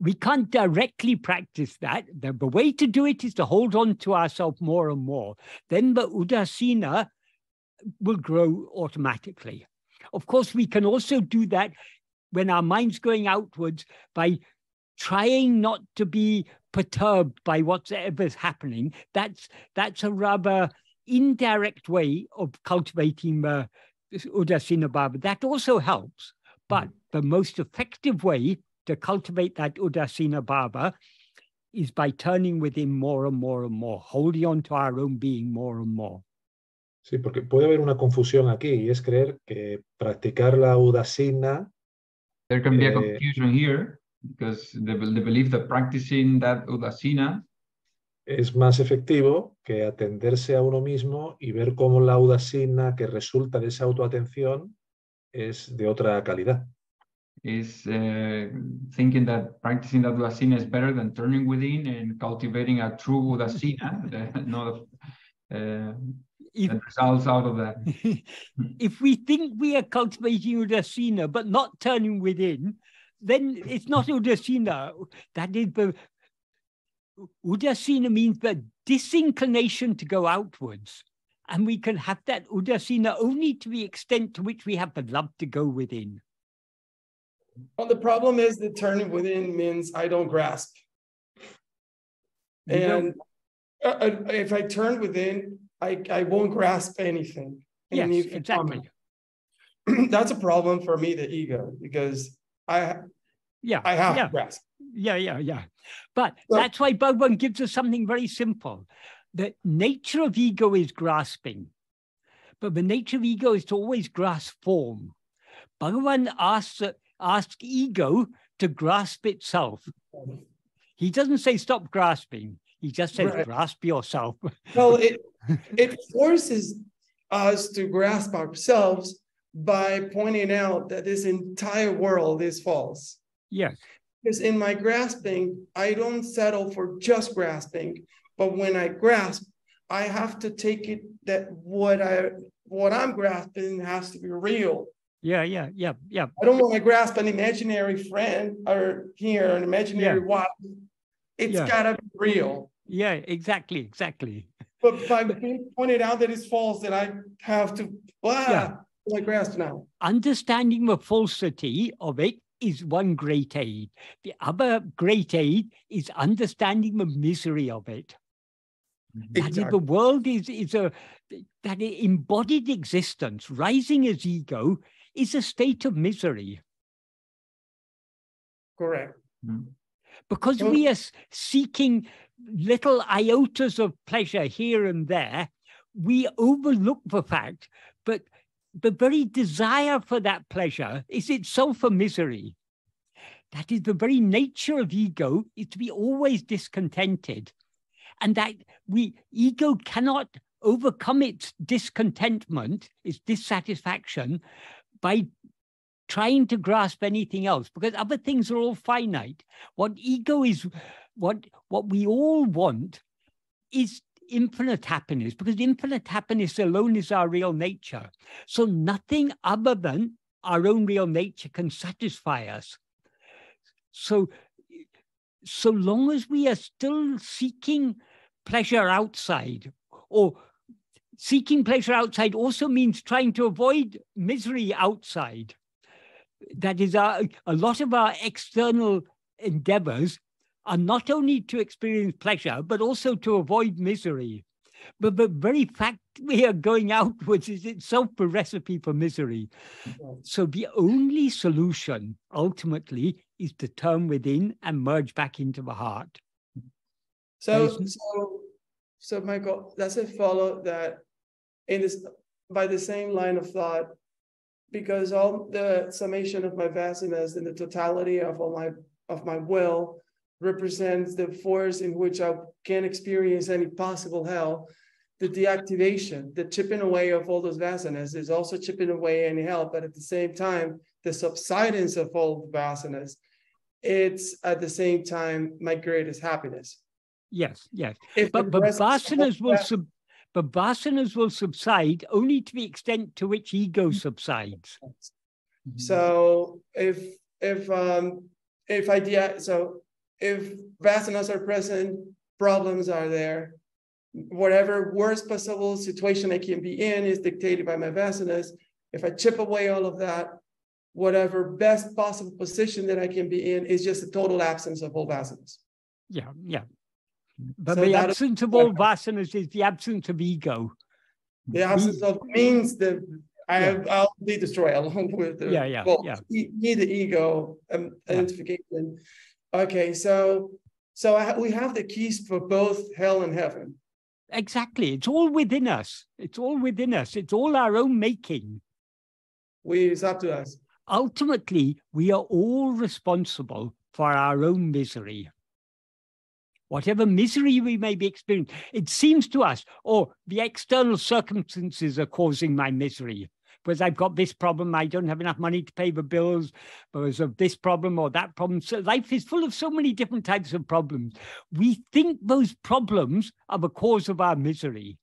Speaker 2: We can't directly practice that. The, the way to do it is to hold on to ourselves more and more. Then the Udasina will grow automatically. Of course, we can also do that when our mind's going outwards by trying not to be perturbed by whatever's happening, that's that's a rather indirect way of cultivating the Udasina Bhava. That also helps, but mm. the most effective way to cultivate that Udasina Bhava is by turning within more and more and more, holding on to our own being more and more.
Speaker 3: Sí, porque puede haber una confusión aquí y es creer que practicar la Udasina
Speaker 1: There can be a confusion here because they, they believe that practicing that Udasina
Speaker 3: es más efectivo que atenderse a uno mismo y ver cómo la udasina que resulta de esa autoatención es de otra calidad.
Speaker 1: Is uh, thinking that practicing that udasina is better than turning within and cultivating a true udasina, not uh,
Speaker 2: If,
Speaker 1: that results out of that.
Speaker 2: if we think we are cultivating Udasina but not turning within, then it's not Udasina. That is the Udasina means the disinclination to go outwards. And we can have that Udasina only to the extent to which we have the love to go within.
Speaker 4: Well, the problem is that turning within means I don't grasp.
Speaker 2: You don't-
Speaker 4: And uh, uh, if I turn within, I, I won't grasp anything. And
Speaker 2: Yes, exactly.
Speaker 4: That's a problem for me, the ego, because I,
Speaker 2: Yeah.
Speaker 4: I have
Speaker 2: yeah.
Speaker 4: to grasp.
Speaker 2: Yeah, yeah, yeah. But
Speaker 4: Well-
Speaker 2: that's why Bhagavan gives us something very simple. The nature of ego is grasping, but the nature of ego is to always grasp form. Bhagavan asks, asks ego to grasp itself. He doesn't say stop grasping. He just says
Speaker 4: Right.
Speaker 2: grasp yourself.
Speaker 4: Well, it, it forces us to grasp ourselves by pointing out that this entire world is false.
Speaker 2: yes,
Speaker 4: Because in my grasping, I don't settle for just grasping, but when I grasp, I have to take it that what I what I'm grasping has to be real.
Speaker 2: yeah, yeah, yeah, yeah.
Speaker 4: I don't want to grasp an imaginary friend or here an imaginary wife. It's
Speaker 2: Yeah.
Speaker 4: gotta be real.
Speaker 2: Yeah, exactly, exactly.
Speaker 4: But by being pointed out that it's false, that I have to ah,
Speaker 2: Yeah.
Speaker 4: I grasp now.
Speaker 2: understanding the falsity of it is one great aid. The other great aid is understanding the misery of it. That is,
Speaker 4: Exactly.
Speaker 2: the world is, is a that embodied existence, rising as ego, is a state of misery
Speaker 4: Correct.
Speaker 1: Mm.
Speaker 2: because
Speaker 4: Well-
Speaker 2: we are seeking little iotas of pleasure here and there. We overlook the fact, but the very desire for that pleasure is itself a misery. That is the very nature of ego, is to be always discontented. And that we ego cannot overcome its discontentment, its dissatisfaction, by trying to grasp anything else, because other things are all finite. What ego is, what what we all want is infinite happiness, because infinite happiness alone is our real nature. So nothing other than our own real nature can satisfy us. So, so long as we are still seeking pleasure outside, or seeking pleasure outside also means trying to avoid misery outside. That is, our, a lot of our external endeavors are not only to experience pleasure, but also to avoid misery. But the very fact we are going outwards is itself a recipe for misery. So the only solution ultimately is to turn within and merge back into the heart.
Speaker 4: So, so, so Michael, does it follow that in this, by the same line of thought, because all the summation of my vasanas and the totality of all my, of my will represents the force in which I can experience any possible hell, the deactivation, the chipping away of all those vasanas is also chipping away any hell, but at the same time, the subsidence of all the vasanas, it's at the same time my greatest happiness.
Speaker 2: Yes, yes.
Speaker 4: If
Speaker 2: But
Speaker 4: the
Speaker 2: but vasanas will sub, but vasanas will subside only to the extent to which ego subsides.
Speaker 4: So if if um if I so if vasanas are present, problems are there. Whatever worst possible situation I can be in is dictated by my vasanas. If I chip away all of that, whatever best possible position that I can be in is just a total absence of all vasanas.
Speaker 2: Yeah, yeah. But
Speaker 4: So
Speaker 2: the absence of all vasanas is the absence of ego.
Speaker 4: The absence of means that I have, I'll be destroyed along with the
Speaker 2: Yeah, yeah,
Speaker 4: well,
Speaker 2: yeah.
Speaker 4: e- Me, the ego um,
Speaker 2: Yeah.
Speaker 4: identification. Okay, so so I, we have the keys for both hell and heaven.
Speaker 2: Exactly. It's all within us. It's all within us. It's all our own making.
Speaker 4: We it's up to us.
Speaker 2: Ultimately, we are all responsible for our own misery. Whatever misery we may be experiencing, it seems to us, or oh, the external circumstances are causing my misery. Because I've got this problem, I don't have enough money to pay the bills because of this problem or that problem. So life is full of so many different types of problems. We think those problems are the cause of our misery,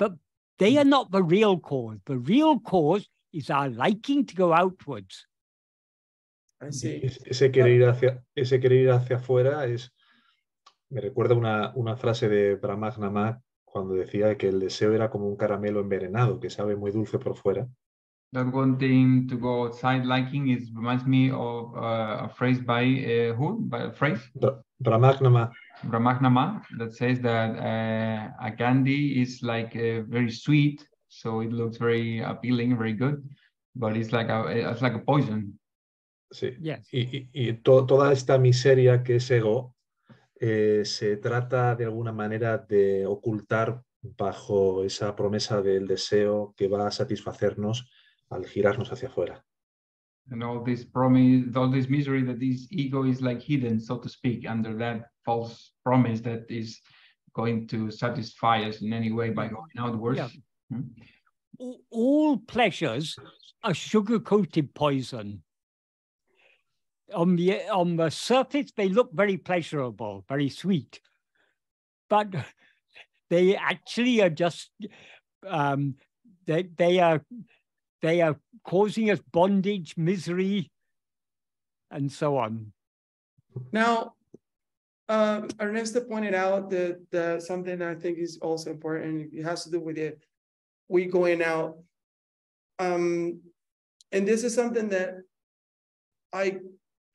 Speaker 2: but they are not the real cause. The real cause is our liking to go outwards.
Speaker 3: Ese querer ir hacia, ese querer ir hacia afuera es, me recuerda una, una frase de Brahmagnama cuando decía que el deseo era como un caramelo envenenado que sabe muy dulce por fuera.
Speaker 1: That one thing to go outside liking is reminds me of uh, a phrase by uh, who? By a phrase?
Speaker 3: Brahmagnama.
Speaker 1: Brahmagnama that says that uh, a candy is like uh, very sweet, so it looks very appealing, very good, but it's like a it's like a poison.
Speaker 3: Sí. Yes. Y, y, y to, toda esta miseria que es ego eh, se trata de alguna manera de ocultar bajo esa promesa del deseo que va a satisfacernos al girarnos hacia afuera.
Speaker 1: And all this promise, all this misery that this ego is like hidden, so to speak, under that false promise that is going to satisfy us in any way by going outwards. Yeah.
Speaker 2: Hmm? All pleasures are sugar-coated poison. On the on the surface, they look very pleasurable, very sweet, but they actually are just um, they they are they are causing us bondage, misery, and so on.
Speaker 4: Now, um, Ernesto pointed out that, something I think is also important. It has to do with it. We going out. Um, and this is something that I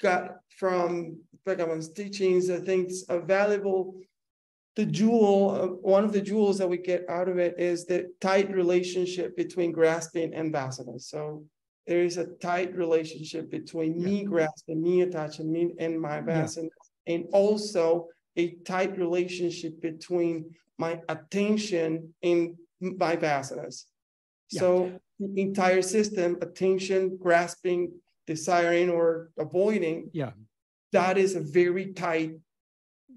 Speaker 4: got from Bhagavan's teachings. I think it's a valuable the jewel, uh, one of the jewels that we get out of it is the tight relationship between grasping and vasana. So there is a tight relationship between yeah. me grasping, me attaching, me and my vasana, yeah. and also a tight relationship between my attention and my vasanas. Yeah. So the entire system, attention, grasping, desiring, or avoiding,
Speaker 2: yeah,
Speaker 4: that is a very tight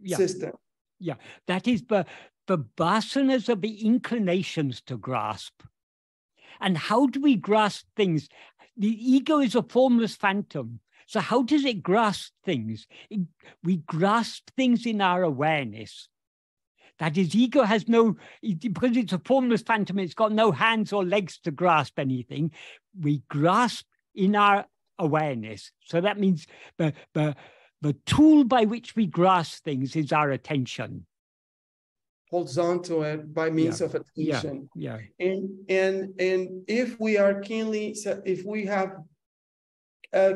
Speaker 4: system.
Speaker 2: Yeah, that is the, the vasanas are the inclinations to grasp. And how do we grasp things? The ego is a formless phantom. So how does it grasp things? It, we grasp things in our awareness. That is, ego has no, because it's a formless phantom, it's got no hands or legs to grasp anything. We grasp in our awareness. So that means the, the, the tool by which we grasp things is our attention.
Speaker 4: Holds on to it by means
Speaker 2: yeah.
Speaker 4: of attention.
Speaker 2: Yeah.
Speaker 4: yeah. And and and if we are keenly, if we have a,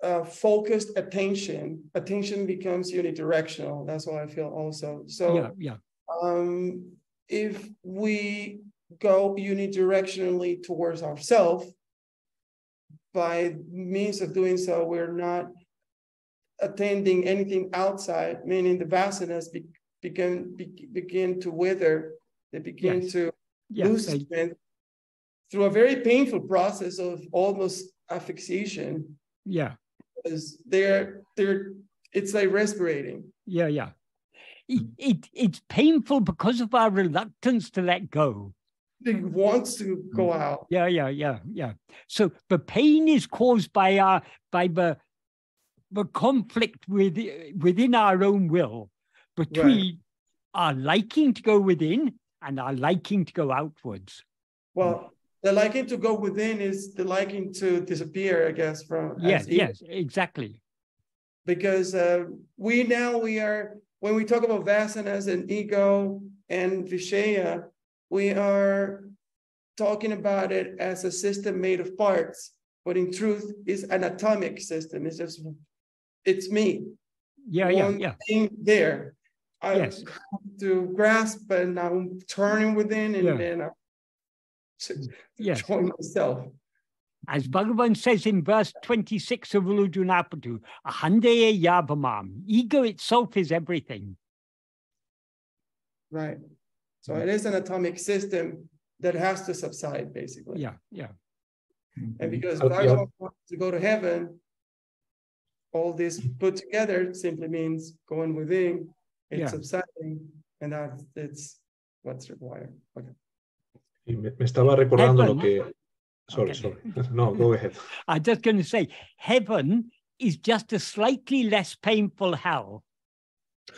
Speaker 4: a focused attention, attention becomes unidirectional. That's what I feel also. So
Speaker 2: yeah, yeah.
Speaker 4: Um, if we go unidirectionally towards ourselves, by means of doing so, we're not attending anything outside, meaning the vasanas be, begin be, begin to wither, they begin yes. to yes, lose I... strength through a very painful process of almost asphyxiation.
Speaker 2: Yeah,
Speaker 4: because they're they're it's like respirating.
Speaker 2: Yeah, yeah. It, it it's painful because of our reluctance to let go.
Speaker 4: Wants to go mm. out.
Speaker 2: Yeah, yeah, yeah, yeah. So the pain is caused by our by the the conflict with, within our own will between right. our liking to go within and our liking to go outwards.
Speaker 4: Well, the liking to go within is the liking to disappear, I guess, from
Speaker 2: yes, yes, exactly.
Speaker 4: Because uh, we now we are when we talk about vasanas and ego and vishaya, we are talking about it as a system made of parts, but in truth, it's an atomic system. It's just it's me.
Speaker 2: Yeah, One yeah,
Speaker 4: yeah. there. I
Speaker 2: yes.
Speaker 4: to grasp and I'm turning within and yeah. then I mm, yes. join myself.
Speaker 2: As Bhagavan says in verse 26 of Ulladu Narpadu, Ahandeye Yabamam, ego itself is everything.
Speaker 4: Right. So it is an atomic system that has to subside, basically.
Speaker 2: Yeah, yeah.
Speaker 4: And mm-hmm. because Bhagavan wants to go to heaven, all this put together simply means going within it's
Speaker 2: Yeah.
Speaker 4: upsetting, and that it's what's required. Okay.
Speaker 3: Y me, me estaba recordando lo que. Sorry,
Speaker 2: Okay.
Speaker 3: sorry. No, go ahead.
Speaker 2: I'm just going to say, heaven is just a slightly less painful hell.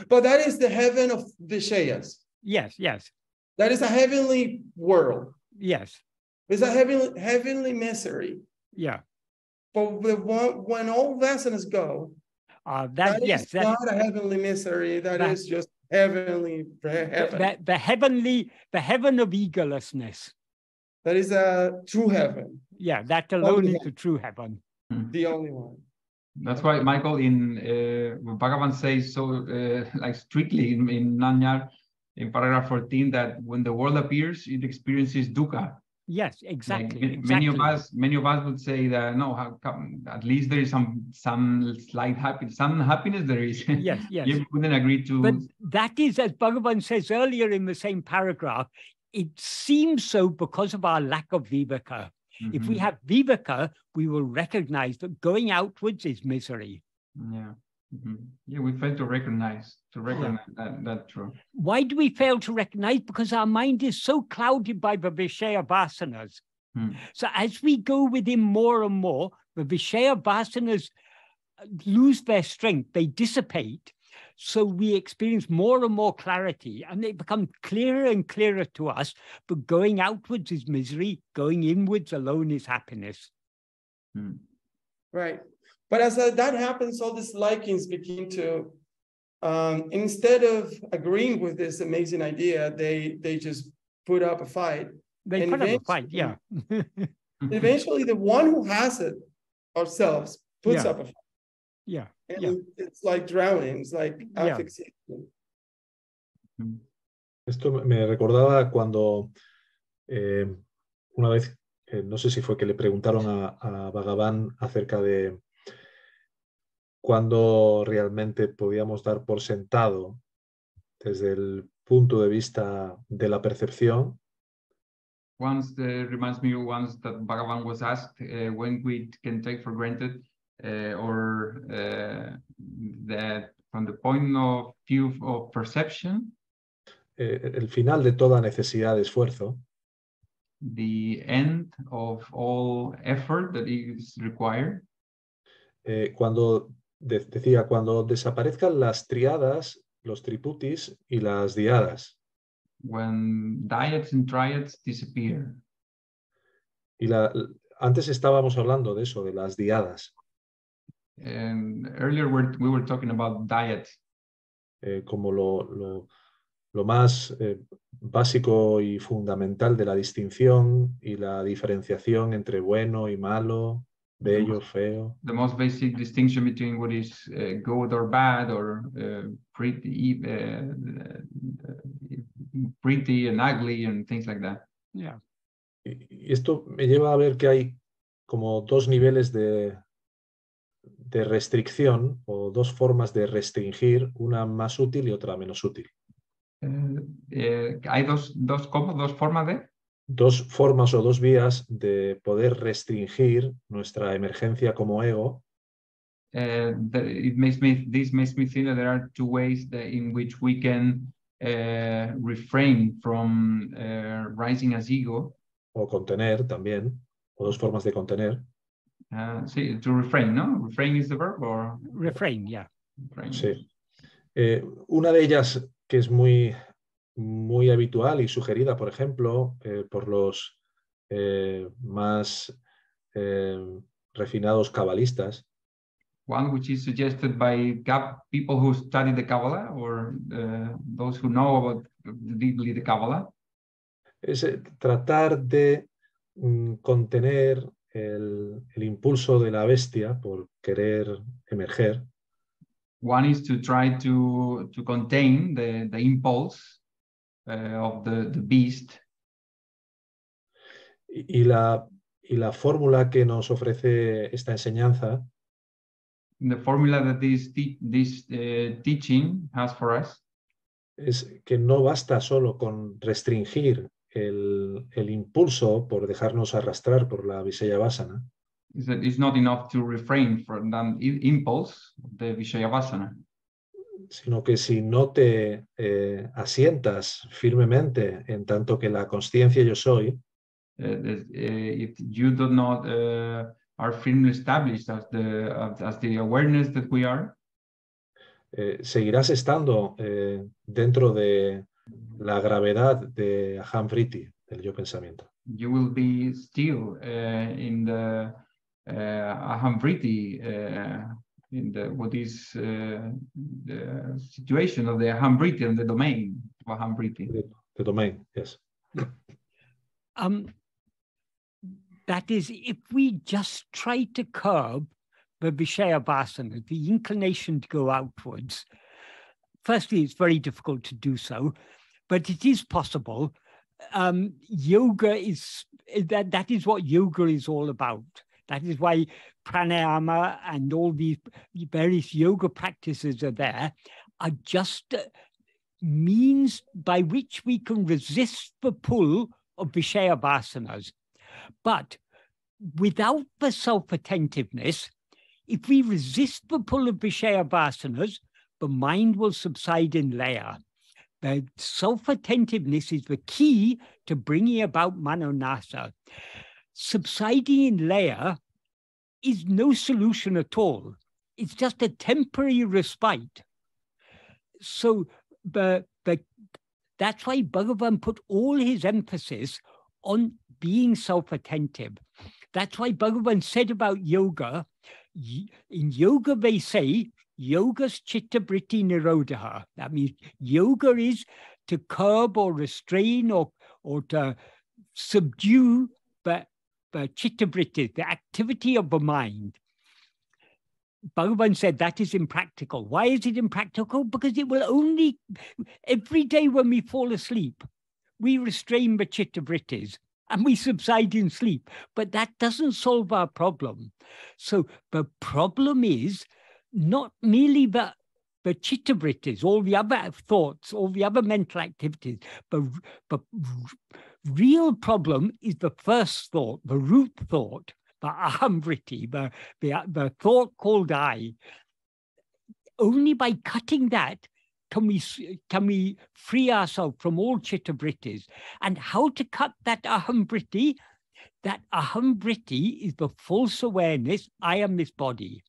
Speaker 4: But that is the heaven of Vishayas.
Speaker 2: Yes, yes,
Speaker 4: That is a heavenly world.
Speaker 2: yes,
Speaker 4: It's a heavenly heavenly misery.
Speaker 2: yeah.
Speaker 4: But the one, when all vasanas go,
Speaker 2: Uh,
Speaker 4: that
Speaker 2: that
Speaker 4: is
Speaker 2: yes, that,
Speaker 4: not a heavenly misery.
Speaker 2: That-
Speaker 4: that is just heavenly
Speaker 2: the,
Speaker 4: heaven.
Speaker 2: the, the heavenly, the heaven of egolessness.
Speaker 4: that is a true heaven,
Speaker 2: Yeah, that alone
Speaker 4: Only
Speaker 2: is the true heaven.
Speaker 4: the only one.
Speaker 1: That's why Michael in uh, Bhagavan says so uh, like strictly in, in Nan Yar in paragraph 14 that when the world appears, it experiences dukkha.
Speaker 2: Yes,
Speaker 1: Like,
Speaker 2: exactly.
Speaker 1: many of us, many of us would say that no, how come at least there is some some slight happiness, some happiness there is.
Speaker 2: Yes, yes.
Speaker 1: you wouldn't agree to
Speaker 2: But that is, as Bhagavan says earlier in the same paragraph, it seems so because of our lack of viveka. If we
Speaker 1: Mhm.
Speaker 2: have viveka, we will recognize that going outwards is misery.
Speaker 1: yeah. Mhm. Yeah, we fail to recognize to recognize that that true.
Speaker 2: Why do we fail to recognize? Because our mind is so clouded by the Vishaya vasanas.
Speaker 1: Hmm.
Speaker 2: So as we go within more and more, the Vishaya vasanas uh, lose their strength, they dissipate. So we experience more and more clarity and they become clearer and clearer to us. But going outwards is misery, going inwards alone is happiness.
Speaker 1: Hmm.
Speaker 4: Right. But as that happens, all these likings begin to, um, instead of agreeing with this amazing idea, they they just put up a fight.
Speaker 2: They
Speaker 4: And
Speaker 2: put up a fight, yeah.
Speaker 4: Eventually, the one who has it ourselves puts
Speaker 2: Yeah.
Speaker 4: up a fight.
Speaker 2: yeah,
Speaker 4: And
Speaker 2: Yeah.
Speaker 4: it's like drowning, it's like
Speaker 2: Yeah.
Speaker 4: asphyxiation.
Speaker 3: Esto me- me recordaba cuando eh, una vez, eh, no sé si fue que le preguntaron a, a Bhagavan acerca de cuándo realmente podíamos dar por sentado desde el punto de vista de la percepción
Speaker 1: Once uh, reminds me once that Bhagavan was asked uh, when we can take for granted uh, or that from the point of view of perception,
Speaker 3: el final de toda necesidad de esfuerzo
Speaker 1: the end of all effort that is required,
Speaker 3: eh, cuando de- decía cuando desaparezcan las triadas, los triputis y las diadas.
Speaker 1: when diets and triads disappear.
Speaker 3: Y la, antes estábamos hablando de eso, de las diadas,
Speaker 1: And earlier we were talking about diet
Speaker 3: eh, como lo, lo- lo más eh, básico y fundamental de la distinción y la diferenciación entre bueno y malo, bello, feo.
Speaker 1: the most basic distinction between what is uh, good or bad or uh, pretty uh, uh, pretty and ugly and things like that
Speaker 2: yeah.
Speaker 3: Esto me lleva a ver que hay como dos niveles de, de restricción o dos formas de restringir, una más útil y otra menos útil.
Speaker 1: Uh, uh, hay dos dos cómo dos formas de
Speaker 3: Dos formas o dos vías de poder restringir nuestra emergencia como ego
Speaker 1: uh, that it makes me this makes me think that there are two ways that in which we can uh, refrain from uh, rising as ego
Speaker 3: o contener también, o dos formas de contener.
Speaker 1: uh, see, to refrain no refrain is the verb or
Speaker 2: Refrain, yeah.
Speaker 1: refrain
Speaker 3: Sí. Eh, una de ellas que es muy, muy habitual y sugerida, por ejemplo, eh, por los eh, más eh, refinados cabalistas,
Speaker 1: one which is suggested by people who study the Kabbalah or uh, those who know about deeply the Kabbalah,
Speaker 3: es tratar de mm, contener el, el impulso de la bestia por querer emerger.
Speaker 1: One is to try to to contain the the impulse of the the beast,
Speaker 3: y, y la, y la fórmula que nos ofrece esta enseñanza.
Speaker 1: The formula that this this uh, teaching has for us.
Speaker 3: Es que no basta solo con restringir el, el impulso por dejarnos arrastrar por la Visayavasana,
Speaker 1: is that it's not enough to refrain from that impulse, the Vishayavasana,
Speaker 3: sino que si no te eh, asientas firmemente en tanto que la conciencia yo soy,
Speaker 1: uh, uh, if you do not uh, are firmly established as the as the awareness that we are,
Speaker 3: eh, seguirás estando eh, dentro de la gravedad de Aham Vritti, del yo pensamiento.
Speaker 1: you will be still uh, in the Aham Vritti, uh, in the what is uh, the situation of the Aham Vritti and the domain of Aham
Speaker 3: The, the domain, yes.
Speaker 2: Um, that is, if we just try to curb the Vishaya Vasana, the inclination to go outwards, firstly, it's very difficult to do so, but it is possible. Um, yoga is that that is what yoga is all about. That is why pranayama and all these various yoga practices are there, are just uh, means by which we can resist the pull of Vishaya vasanas. But without the self attentiveness, if we resist the pull of Vishaya vasanas, the mind will subside in laya. The self attentiveness is the key to bringing about manonasa. Subsiding in laya is no solution at all. It's just a temporary respite. So the, the, that's why Bhagavan put all his emphasis on being self-attentive. That's why Bhagavan said about yoga, in yoga they say, yoga's chitta vritti nirodha. That means yoga is to curb or restrain or, or to subdue the, Uh, the chitta vritti, the activity of the mind. Bhagavan said that is impractical. Why is it impractical? Because it will only, every day when we fall asleep, we restrain the chitta vrittis and we subside in sleep. But that doesn't solve our problem. So the problem is not merely the the chitta vrittis, all the other thoughts, all the other mental activities, but, but real problem is the first thought, the root thought, the ahamvriti, the, the, the thought called I. Only by cutting that can we, can we free ourselves from all chitta vrittis. And how to cut that ahamvriti? That ahamvriti is the false awareness, I am this body.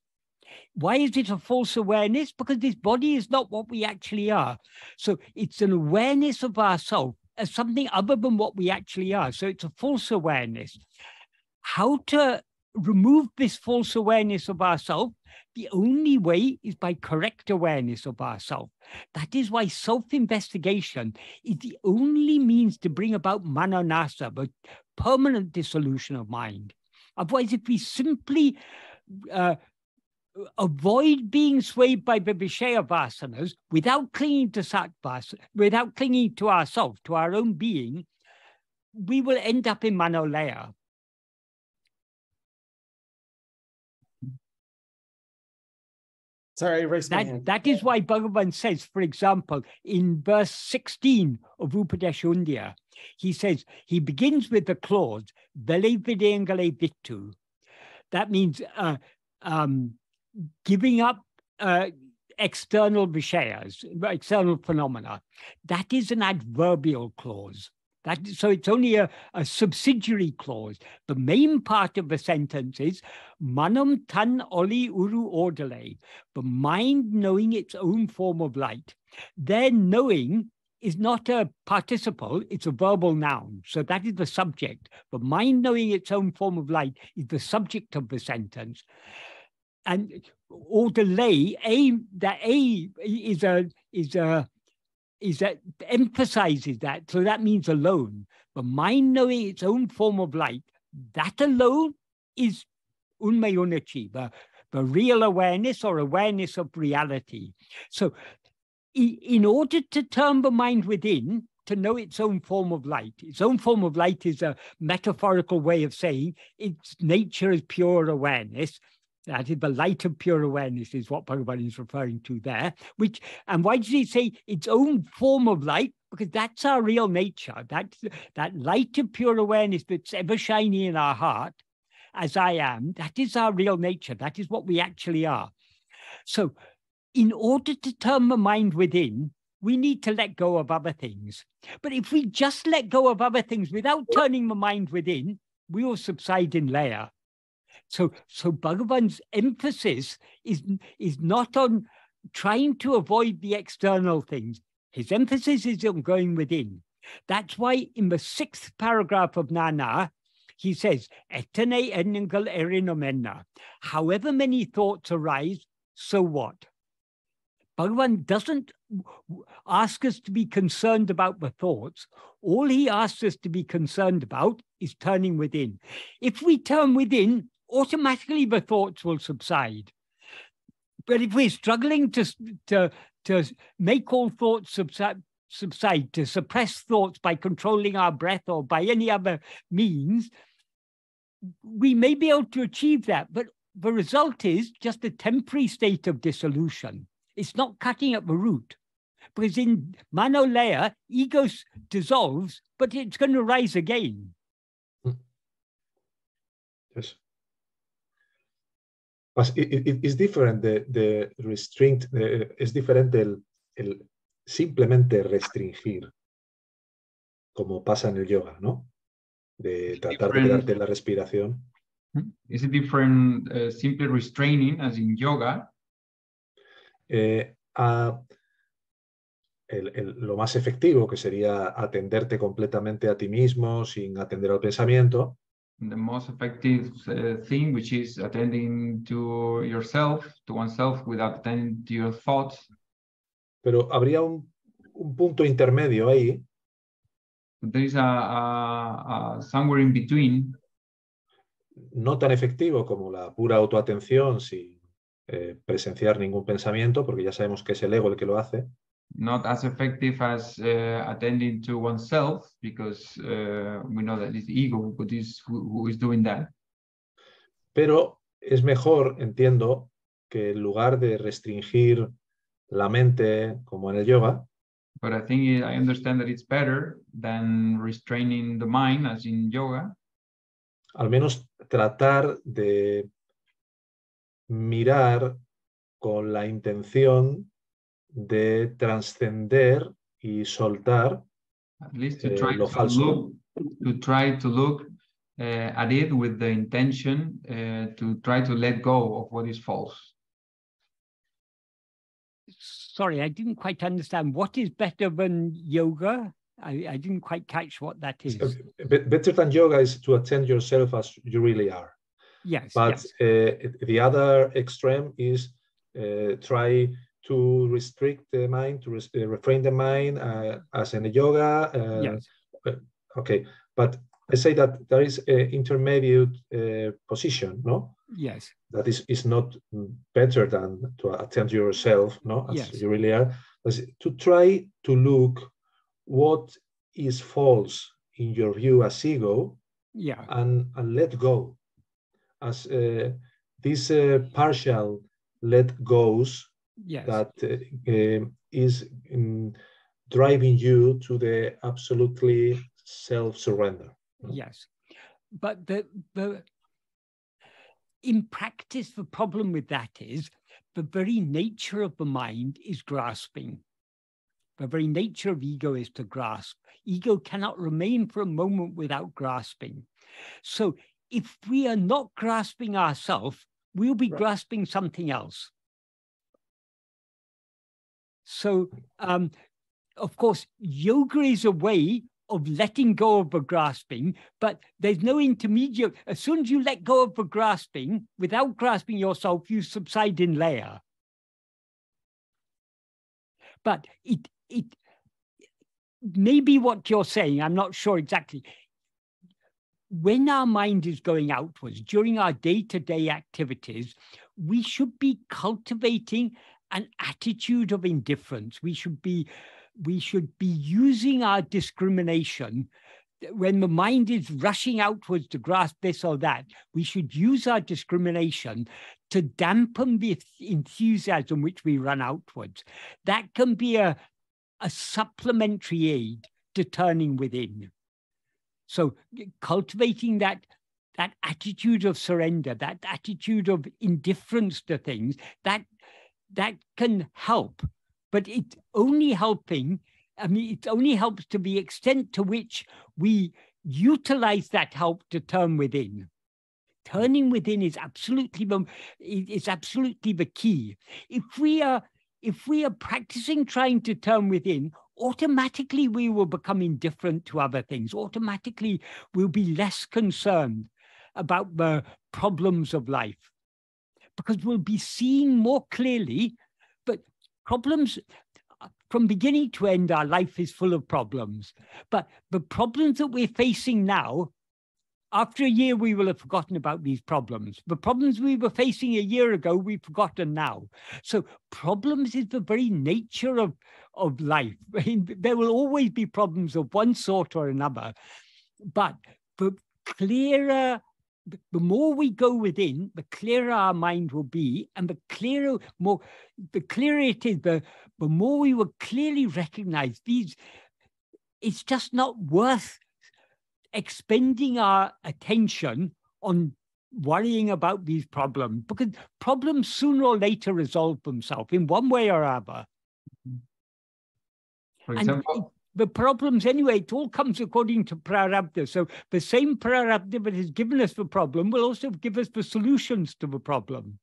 Speaker 2: Why is it a false awareness? Because this body is not what we actually are. So it's an awareness of ourselves as something other than what we actually are. So it's a false awareness. How to remove this false awareness of ourselves? The only way is by correct awareness of ourselves. That is why self investigation is the only means to bring about manonasa, but permanent dissolution of mind. Otherwise, if we simply uh, avoid being swayed by the Vishaya vasanas without clinging to Satvas, without clinging to ourselves, to our own being, we will end up in Manolaya.
Speaker 4: Sorry, I raised
Speaker 2: that,
Speaker 4: my hand.
Speaker 2: That is why Bhagavan says, for example, in verse 16 of Upadesa he says, he begins with the clause, Vele videngale vittu. That means uh, um, giving up uh, external vishayas, external phenomena. That is an adverbial clause. That, so it's only a, a subsidiary clause. The main part of the sentence is manam tan oli uru ordale, the mind knowing its own form of light. Their knowing is not a participle, it's a verbal noun. So that is the subject. The mind knowing its own form of light is the subject of the sentence and or delay a that a is a is a is that emphasizes that so that means alone but mind knowing its own form of light that alone is unmayunachi the, the real awareness or awareness of reality so in order to turn the mind within to know its own form of light. Its own form of light is a metaphorical way of saying its nature is pure awareness. That is the light of pure awareness is what Bhagavan is referring to there. Which and why does he say its own form of light? Because that's our real nature. That that light of pure awareness that's ever shining in our heart, as I am. That is our real nature. That is what we actually are. So, in order to turn the mind within, we need to let go of other things. But if we just let go of other things without turning the mind within, we will subside in laya. So, so Bhagavan's emphasis is, is not on trying to avoid the external things. His emphasis is on going within. That's why in the sixth paragraph of Nan Yar, he says, Etane eningal erinomena. However many thoughts arise, so what? Bhagavan doesn't ask us to be concerned about the thoughts. All he asks us to be concerned about is turning within. If we turn within, automatically the thoughts will subside. But if we're struggling to, to, to make all thoughts subside, subside, to suppress thoughts by controlling our breath or by any other means, we may be able to achieve that. But the result is just a temporary state of dissolution. It's not cutting at the root. Because in Manolaya, ego dissolves, but it's going to rise again.
Speaker 3: Hmm. Yes. The, the restraint, the, es diferente el, el simplemente restringir, como pasa en el yoga, ¿no? De tratar de quedarte la respiración.
Speaker 1: Is it different uh, simply restraining, as in yoga,
Speaker 3: eh, a el, el, lo más efectivo, que sería atenderte completamente a ti mismo sin atender al pensamiento.
Speaker 1: The most effective uh, thing, which is attending to yourself, to oneself, without attending to your thoughts.
Speaker 3: Pero habría un, un punto intermedio ahí.
Speaker 1: There is a, a, a somewhere in between.
Speaker 3: No tan efectivo como la pura autoatención, sin eh, presenciar ningún pensamiento, porque ya sabemos que es el ego el que lo hace.
Speaker 1: Not as effective as uh, attending to oneself, because uh, we know that it's ego who is, who, who is doing that.
Speaker 3: Pero es mejor, entiendo, que en lugar de restringir la mente como en el yoga,
Speaker 1: But I think I understand that it's better than restraining the mind as in yoga.
Speaker 3: al menos tratar de mirar con la intención de trascender y soltar
Speaker 1: At least to
Speaker 3: eh,
Speaker 1: try
Speaker 3: lo
Speaker 1: to
Speaker 3: falso.
Speaker 1: look, to try to look uh, at it with the intention uh, to try to let go of what is false.
Speaker 2: Sorry, I didn't quite understand. What is better than yoga? I, I didn't quite catch what that is.
Speaker 3: Be- better than yoga is to attend yourself as you really are.
Speaker 2: Yes.
Speaker 3: But
Speaker 2: yes.
Speaker 3: uh, the other extreme is uh, try to restrict the mind, to res- uh, refrain the mind, uh, as in yoga. uh,
Speaker 2: yes.
Speaker 3: Okay, but I say that there is an intermediate uh, position, no?
Speaker 2: Yes.
Speaker 3: That is, is not better than to attend yourself, no? As
Speaker 2: Yes.
Speaker 3: you really are. But to try to look what is false in your view as ego
Speaker 2: Yeah.
Speaker 3: and, and let go. As uh, this uh, partial let goes
Speaker 2: Yes.
Speaker 3: that uh, um, is um, driving you to the absolutely self surrender.
Speaker 2: Yes. But the the in practice, the problem with that is the very nature of the mind is grasping. The very nature of ego is to grasp. Ego cannot remain for a moment without grasping. So if we are not grasping ourselves, we'll be
Speaker 3: Right.
Speaker 2: grasping something else. So, um, of course, yoga is a way of letting go of the grasping, but there's no intermediate. As soon as you let go of the grasping, without grasping yourself, you subside in laya. But it it maybe what you're saying, I'm not sure exactly. When our mind is going outwards during our day-to-day activities, we should be cultivating an attitude of indifference. We should be we should be using our discrimination when the mind is rushing outwards to grasp this or that. We should use our discrimination to dampen the enthusiasm which we run outwards. That can be a, a supplementary aid to turning within. So cultivating that that attitude of surrender, that attitude of indifference to things, that that can help, but it's only helping. I mean, it only helps to the extent to which we utilize that help to turn within. Turning within is absolutely the is absolutely the key. If we are if we are practicing trying to turn within, automatically we will become indifferent to other things. Automatically we'll be less concerned about the problems of life because we'll be seeing more clearly. But problems from beginning to end, our life is full of problems. But the problems that we're facing now, after a year, we will have forgotten about these problems. The problems we were facing a year ago, we've forgotten now. So problems is the very nature of, of life. I mean, there will always be problems of one sort or another. But the clearer the more we go within, the clearer our mind will be, and the clearer, more, the clearer it is, the, the more we will clearly recognize these. It's just not worth expending our attention on worrying about these problems because problems sooner or later resolve themselves in one way or other. Mm-hmm.
Speaker 1: For example,
Speaker 2: the problems anyway, it all comes according to prarabdha. So the same prarabdha that has given us the problem will also give us the solutions to the problem.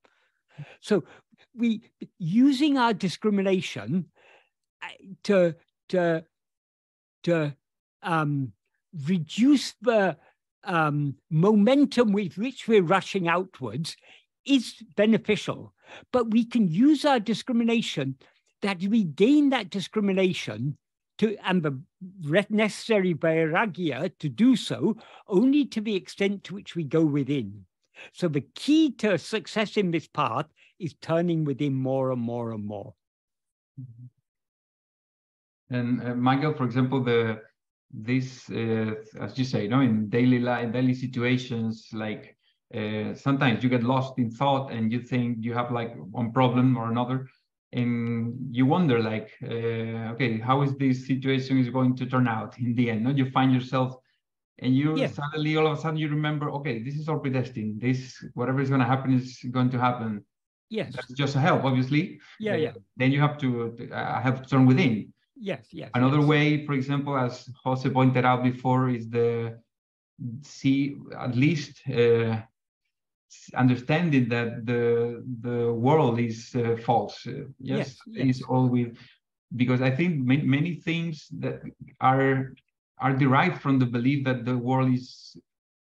Speaker 2: So we using our discrimination uh, to to to um, reduce the um, momentum with which we're rushing outwards is beneficial. But we can use our discrimination that we gain that discrimination to and the necessary vairagya to do so only to the extent to which we go within. So the key to success in this path is turning within more and more and more.
Speaker 1: And uh, Michael, for example, the this uh, as you say, you know, in daily life, daily situations, like uh, sometimes you get lost in thought and you think you have like one problem or another, and you wonder like uh, okay how is this situation is going to turn out in the end no? You find yourself and you yeah. suddenly all of a sudden you remember okay this is all predestined. This whatever is going to happen is going to happen.
Speaker 2: Yes.
Speaker 1: That's just a help obviously.
Speaker 2: Yeah uh, yeah.
Speaker 1: then you have to uh, have to turn within.
Speaker 2: Yes yes
Speaker 1: another
Speaker 2: yes.
Speaker 1: way for example as jose pointed out before is the see at least uh, understanding that the the world is uh, false. Uh, yes, yes, is all with because I think many, many things that are are derived from the belief that the world is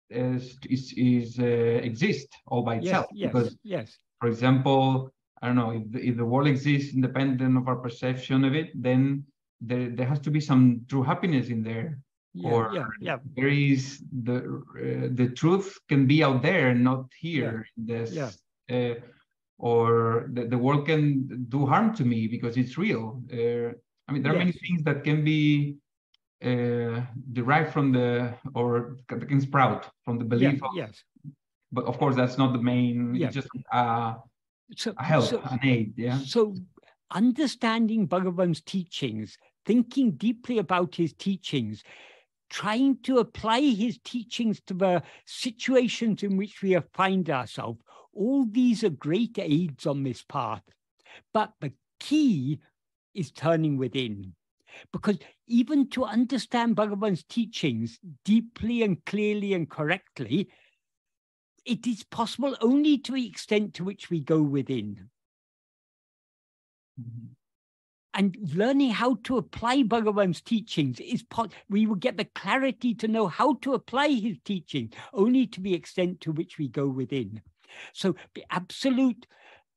Speaker 1: is is, is uh, exist all by itself.
Speaker 2: Yes,
Speaker 1: because
Speaker 2: yes.
Speaker 1: For example, I don't know if the, if the world exists independent of our perception of it, then there there has to be some true happiness in there
Speaker 2: yeah,
Speaker 1: or
Speaker 2: yeah, yeah.
Speaker 1: there is the uh, the truth can be out there and not here
Speaker 2: yeah.
Speaker 1: this
Speaker 2: yeah.
Speaker 1: uh, or the, the world can do harm to me because it's real uh, i mean there are many things that can be uh, derived from the or can sprout from the belief
Speaker 2: yeah,
Speaker 1: of,
Speaker 2: yes
Speaker 1: but of course that's not the main
Speaker 2: yeah.
Speaker 1: it's just uh,
Speaker 2: so,
Speaker 1: a help
Speaker 2: so,
Speaker 1: an aid yeah
Speaker 2: so understanding bhagavan's teachings thinking deeply about his teachings trying to apply his teachings to the situations in which we find ourselves. All these are great aids on this path. But the key is turning within. Because even to understand Bhagavan's teachings deeply and clearly and correctly, it is possible only to the extent to which we go within. Mm-hmm and learning how to apply Bhagavan's teachings is part, we will get the clarity to know how to apply his teaching only to the extent to which we go within. So the absolute,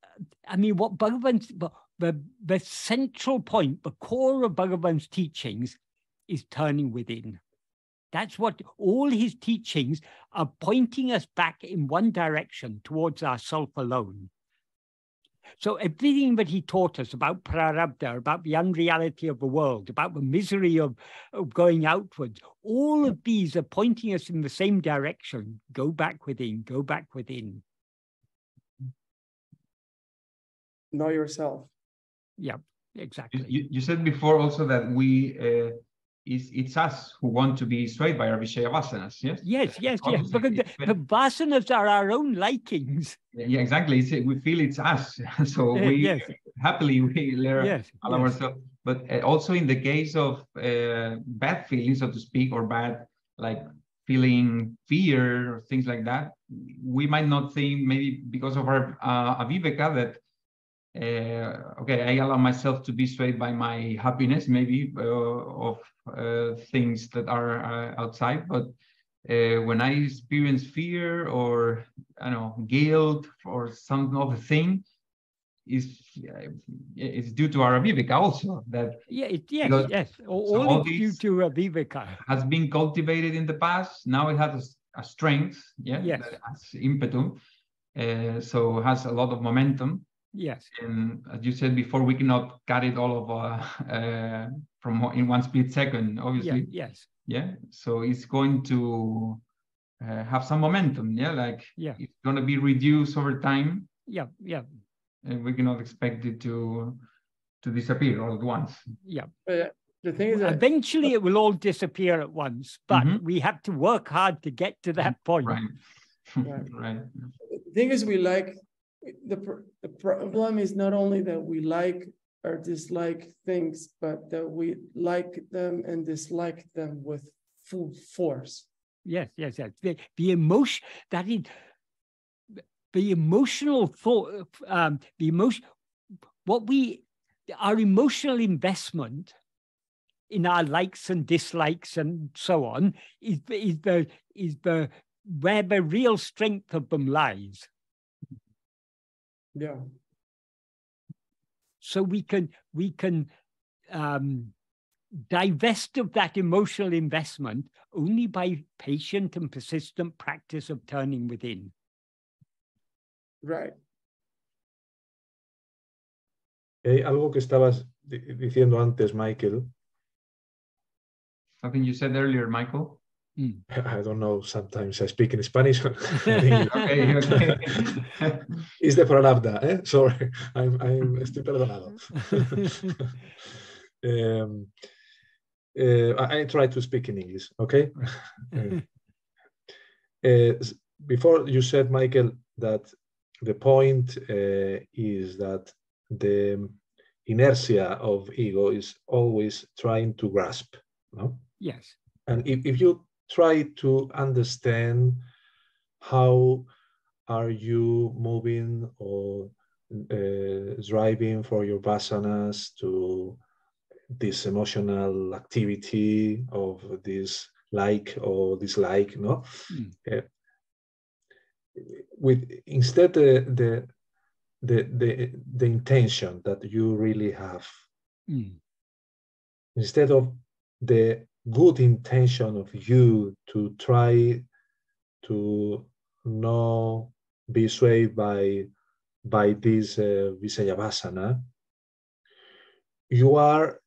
Speaker 2: uh, I mean, what Bhagavan's, the, the central point, the core of Bhagavan's teachings is turning within. That's what all his teachings are pointing us back in one direction towards ourself alone. So everything that he taught us about prarabdha, about the unreality of the world, about the misery of, of going outwards, all of these are pointing us in the same direction. Go back within, go back within.
Speaker 4: Know yourself.
Speaker 2: Yeah, exactly.
Speaker 1: You, you said before also that we uh, is it's us who want to be swayed by our Vishaya vasanas, yes?
Speaker 2: Yes, yes, yes. Because the, the vasanas are our own likings.
Speaker 1: Yeah, exactly. It's, we feel it's us. so we yes. happily we learn yes, allow yes. ourselves. But uh, also in the case of uh, bad feelings, so to speak, or bad like feeling fear or things like that, we might not think maybe because of our uh, aviveka that uh, okay, I allow myself to be swayed by my happiness, maybe uh, of uh, things that are uh, outside. But uh, when I experience fear or I don't know guilt or some other thing, is is due to our aviveka also. That
Speaker 2: yeah, it, yes, yes, all, so all due to aviveka
Speaker 1: has been cultivated in the past. Now it has a, a strength, yeah,
Speaker 2: yes,
Speaker 1: has impetum. Uh, so has a lot of momentum
Speaker 2: Yes.
Speaker 1: And as you said before, we cannot cut it all of uh, uh, from in one split second, obviously.
Speaker 2: Yeah, yes.
Speaker 1: Yeah. So it's going to uh, have some momentum. Yeah. Like
Speaker 2: yeah.
Speaker 1: it's going to be reduced over time.
Speaker 2: Yeah. Yeah.
Speaker 1: And we cannot expect it to to disappear all at once.
Speaker 2: Yeah.
Speaker 4: Uh, the thing is,
Speaker 2: that, eventually it will all disappear at once, but mm -hmm. we have to work hard to get to that point.
Speaker 1: Right. right. right.
Speaker 4: The thing is, we like the, the problem is not only that we like or dislike things, but that we like them and dislike them with full force.
Speaker 2: Yes, yes, yes. The, the emotion that is the emotional thought, um, the emotion, what we, our emotional investment in our likes and dislikes and so on is, is the is the where the real strength of them lies.
Speaker 4: Yeah.
Speaker 2: So we can we can um, divest of that emotional investment only by patient and persistent practice of turning within.
Speaker 4: Right.
Speaker 3: Hey, algo que estabas diciendo antes, Michael.
Speaker 1: Something you said earlier, Michael.
Speaker 3: Mm. I don't know. Sometimes I speak in Spanish.
Speaker 1: okay, okay.
Speaker 3: Is the prarabdha, eh? Sorry, I'm, I'm, estoy perdonado. um, uh, I, I, try to speak in English, okay? uh, before you said, Michael, that the point uh, is that the inertia of ego is always trying to grasp, no?
Speaker 2: Yes.
Speaker 3: And if, if you try to understand how are you moving or uh, driving for your vasanas to this emotional activity of this like or dislike no mm. uh, with instead the, the the the the intention that you really have
Speaker 2: mm.
Speaker 3: instead of the good intention of you to try to not be swayed by by this uh, Vishayavasana, you are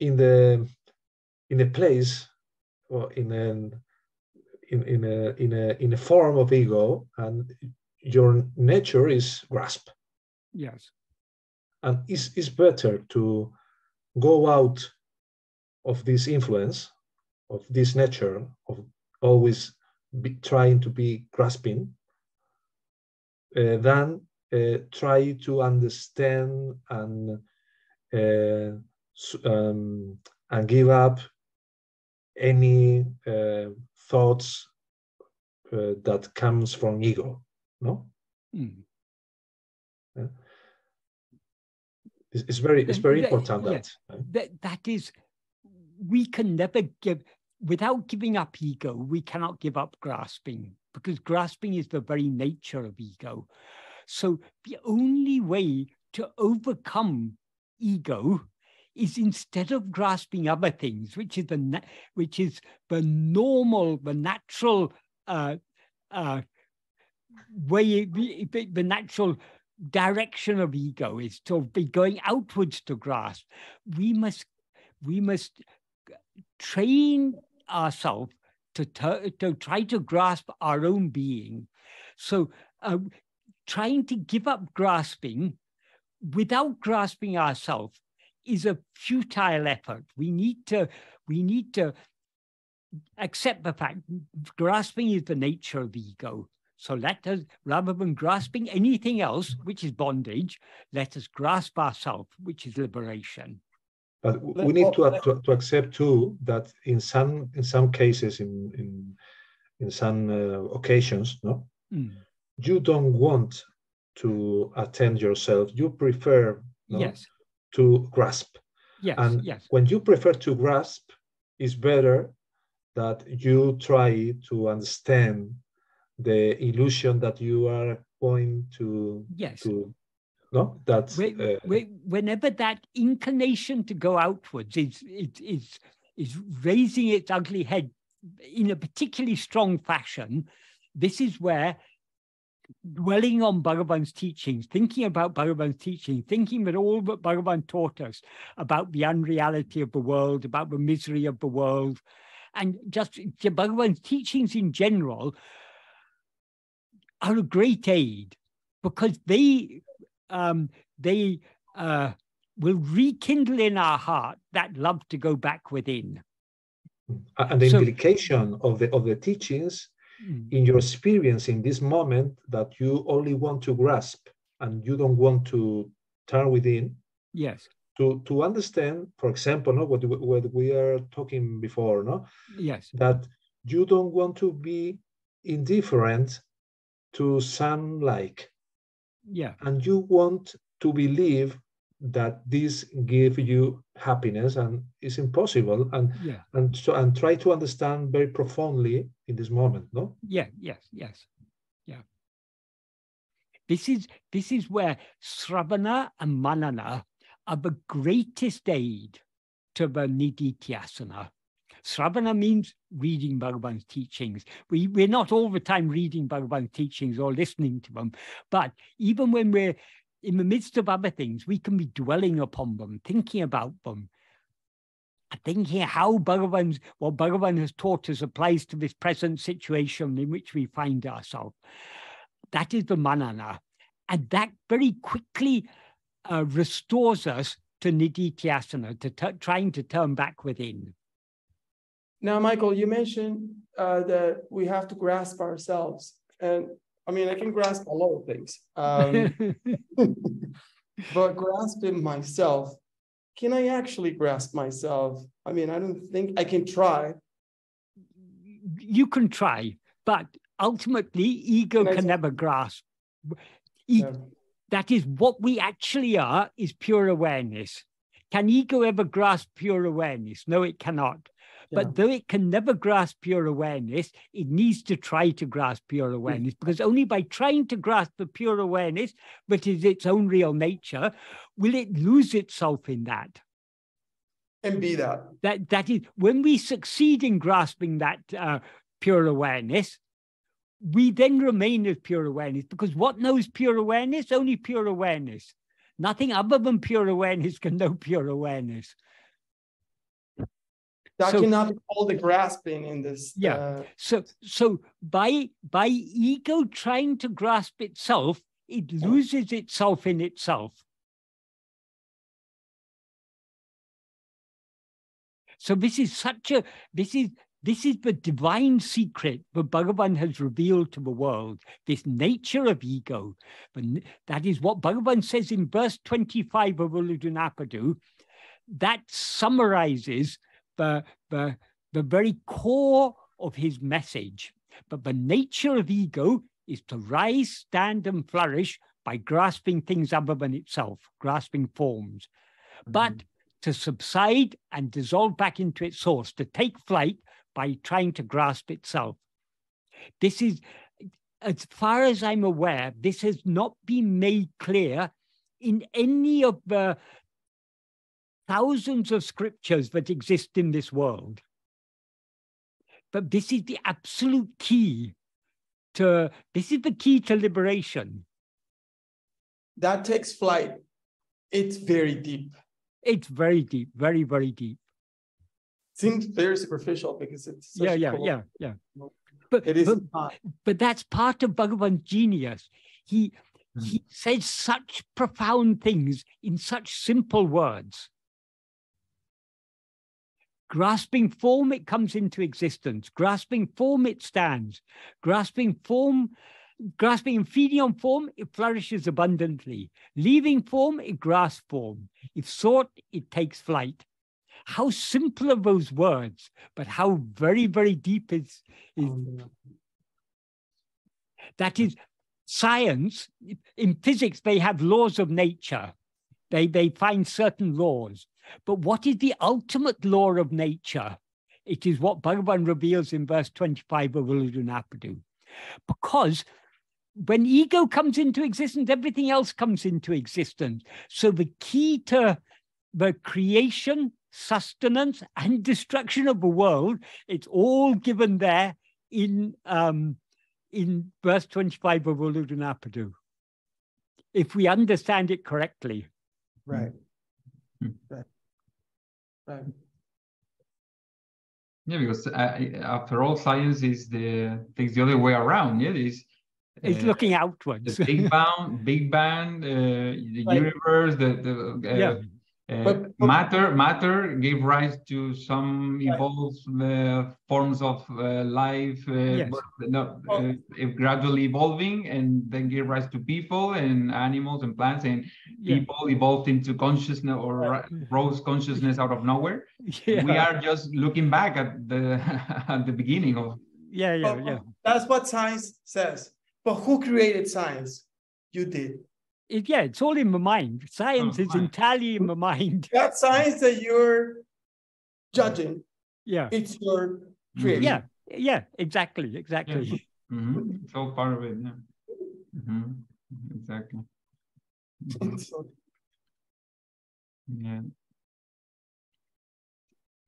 Speaker 3: in the in a place or in an in, in a in a in a form of ego and your nature is grasp.
Speaker 2: Yes.
Speaker 3: And it's, it's better to go out of this influence, of this nature, of always be, trying to be grasping, uh, than uh, try to understand and uh, um, and give up any uh, thoughts uh, that comes from ego. No.
Speaker 2: Mm.
Speaker 3: Yeah. It's, it's, very it's very important that,
Speaker 2: that that is we can never give, without giving up ego, we cannot give up grasping because grasping is the very nature of ego. So the only way to overcome ego is instead of grasping other things, which is the which is the normal, the natural uh, uh, way, the natural direction of ego is to be going outwards to grasp. We must we must train ourselves to, to try to grasp our own being. So, uh, trying to give up grasping without grasping ourselves is a futile effort. We need to, we need to accept the fact grasping is the nature of ego. So let us, rather than grasping anything else, which is bondage, let us grasp ourselves, which is liberation.
Speaker 3: But we need to, to, to accept too that in some in some cases, in in in some uh, occasions, no, mm. you don't want to attend yourself. You prefer no,
Speaker 2: yes.
Speaker 3: to grasp.
Speaker 2: Yes.
Speaker 3: And
Speaker 2: yes.
Speaker 3: when you prefer to grasp, it's better that you try to understand the illusion that you are going to
Speaker 2: yes.
Speaker 3: to no that's
Speaker 2: uh, whenever that inclination to go outwards is is is raising its ugly head in a particularly strong fashion this is where dwelling on Bhagavan's teachings, thinking about Bhagavan's teaching, thinking that all that Bhagavan taught us about the unreality of the world, about the misery of the world, and just Bhagavan's teachings in general are a great aid because they um, they uh, will rekindle in our heart that love to go back within.
Speaker 3: And the so, implication of the of the teachings mm. in your experience in this moment that you only want to grasp and you don't want to turn within.
Speaker 2: Yes.
Speaker 3: To, to understand, for example, no, what, what we are talking before, no?
Speaker 2: Yes.
Speaker 3: That you don't want to be indifferent to some like
Speaker 2: yeah.
Speaker 3: And you want to believe that this give you happiness and it's impossible and
Speaker 2: yeah.
Speaker 3: and so and try to understand very profoundly in this moment no?
Speaker 2: Yeah yes yes. Yeah. This is this is where sravana and manana are the greatest aid to the nididhyasana Sravana means reading Bhagavan's teachings. We, we're not all the time reading Bhagavan's teachings or listening to them, but even when we're in the midst of other things, we can be dwelling upon them, thinking about them, thinking how Bhagavan's, what Bhagavan has taught us applies to this present situation in which we find ourselves. That is the manana. And that very quickly uh, restores us to nididhyasana, to trying to turn back within.
Speaker 4: Now, Michael, you mentioned uh, that we have to grasp ourselves. And I mean, I can grasp a lot of things. Um, but grasping myself, can I actually grasp myself? I mean, I don't think I can try.
Speaker 2: You can try, but ultimately, ego can, can never grasp. E- yeah. That is what we actually are, is pure awareness. Can ego ever grasp pure awareness? No, it cannot. But though it can never grasp pure awareness, it needs to try to grasp pure awareness because only by trying to grasp the pure awareness, which is its own real nature, will it lose itself in that.
Speaker 4: And be that.
Speaker 2: That that is when we succeed in grasping that uh, pure awareness, we then remain as pure awareness because what knows pure awareness? Only pure awareness. Nothing other than pure awareness can know pure awareness.
Speaker 4: That so, cannot be called a grasping in this.
Speaker 2: Yeah. Uh, so so by by ego trying to grasp itself, it loses itself in itself. So this is such a this is this is the divine secret that Bhagavan has revealed to the world, this nature of ego. But that is what Bhagavan says in verse 25 of Ulladu That summarizes the, the, the very core of his message. But the nature of ego is to rise, stand, and flourish by grasping things other than itself, grasping forms. Mm-hmm. But to subside and dissolve back into its source, to take flight by trying to grasp itself. This is, as far as I'm aware, this has not been made clear in any of the thousands of scriptures that exist in this world. But this is the absolute key to, this is the key to liberation.
Speaker 4: That takes flight. It's very deep.
Speaker 2: It's very deep, very, very deep.
Speaker 4: Seems very superficial because it's
Speaker 2: yeah, yeah, cool, yeah, yeah. But it is but, but that's part of Bhagavan's genius. He he hmm. says such profound things in such simple words Grasping form, it comes into existence. Grasping form, it stands. Grasping form, grasping and feeding on form, it flourishes abundantly. Leaving form, it grasps form. If sought, it takes flight. How simple are those words, but how very, very deep is, is that is science. In physics, they have laws of nature. They, they find certain laws. But what is the ultimate law of nature? It is what Bhagavan reveals in verse 25 of Ulladu Narpadu. Because when ego comes into existence, everything else comes into existence. So the key to the creation, sustenance, and destruction of the world, it's all given there in um, in verse 25 of Ulladu Narpadu. If we understand it correctly.
Speaker 4: Right. Hmm. Right. Right.
Speaker 1: Yeah, because uh, after all, science is the things the other way around. Yeah, is
Speaker 2: it's uh, looking outwards.
Speaker 1: The Big Bang, Big Bang, uh, the right. universe, the the uh, yeah. Uh, but, but, matter matter gave rise to some evolved uh, forms of uh, life uh, yes. no, uh, gradually evolving and then gave rise to people and animals and plants and yeah. people evolved into consciousness or rose consciousness out of nowhere yeah. we are just looking back at the at the beginning of
Speaker 2: yeah yeah yeah
Speaker 4: that's what science says but who created science you did
Speaker 2: it, yeah, it's all in my mind. Science oh, is entirely in my mind.
Speaker 4: That science that you're judging,
Speaker 2: yeah,
Speaker 4: it's your mm-hmm. creation.
Speaker 2: Yeah, yeah, exactly, exactly.
Speaker 1: Yeah. Mm-hmm. It's all part of it. Yeah, mm-hmm. exactly. yeah.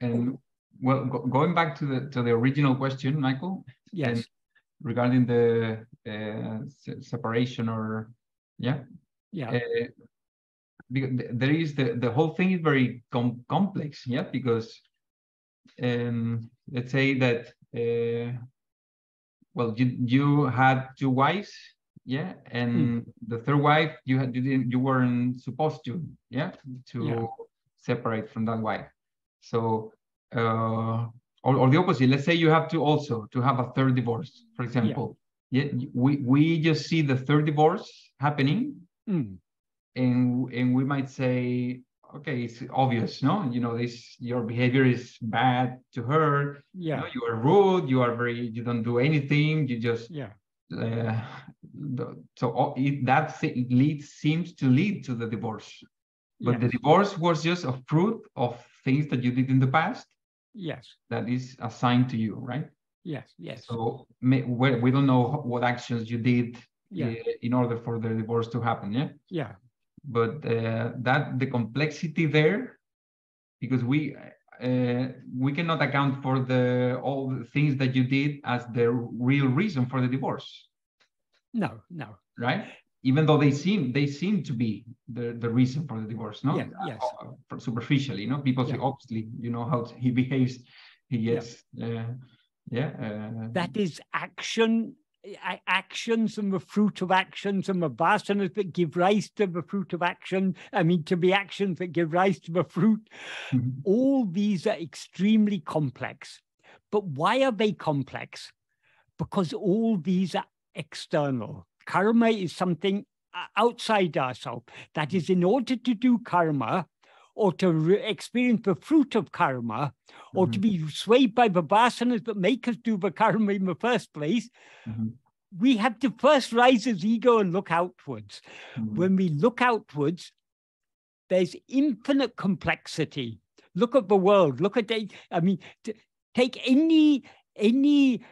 Speaker 1: And well, go, going back to the to the original question, Michael.
Speaker 2: Yes.
Speaker 1: Regarding the uh, separation or yeah
Speaker 2: yeah uh,
Speaker 1: there is the the whole thing is very com complex yeah because um let's say that uh, well you you had two wives yeah and mm. the third wife you had you didn't you weren't supposed to yeah to yeah. separate from that wife so uh or, or the opposite let's say you have to also to have a third divorce for example yeah, yeah we we just see the third divorce happening Mm. And and we might say, okay, it's obvious, no? You know, this your behavior is bad to her.
Speaker 2: Yeah.
Speaker 1: You, know, you are rude. You are very. You don't do anything. You just.
Speaker 2: Yeah.
Speaker 1: Uh, so it, that leads seems to lead to the divorce, but yes. the divorce was just a fruit of things that you did in the past.
Speaker 2: Yes.
Speaker 1: That is assigned to you, right?
Speaker 2: Yes. Yes.
Speaker 1: So we, we don't know what actions you did yeah. Uh, in order for the divorce to happen. Yeah.
Speaker 2: Yeah.
Speaker 1: But uh, that the complexity there, because we uh, we cannot account for the all the things that you did as the real reason for the divorce.
Speaker 2: No, no.
Speaker 1: Right. Even though they seem they seem to be the, the reason for the divorce, no?
Speaker 2: Yeah, yes.
Speaker 1: Uh, superficially, you know, people yeah. say obviously, you know how he behaves, he gets, yeah. Uh, yeah. Uh,
Speaker 2: that is action actions and the fruit of actions and the vasanas that give rise to the fruit of action, I mean, to the actions that give rise to the fruit. Mm-hmm. All these are extremely complex. But why are they complex? Because all these are external. Karma is something outside ourselves. That is, in order to do karma, or to re- experience the fruit of karma, or mm-hmm. to be swayed by the vasanas that make us do the karma in the first place, mm-hmm. we have to first rise as ego and look outwards. Mm-hmm. When we look outwards, there's infinite complexity. Look at the world. Look at I mean, take any any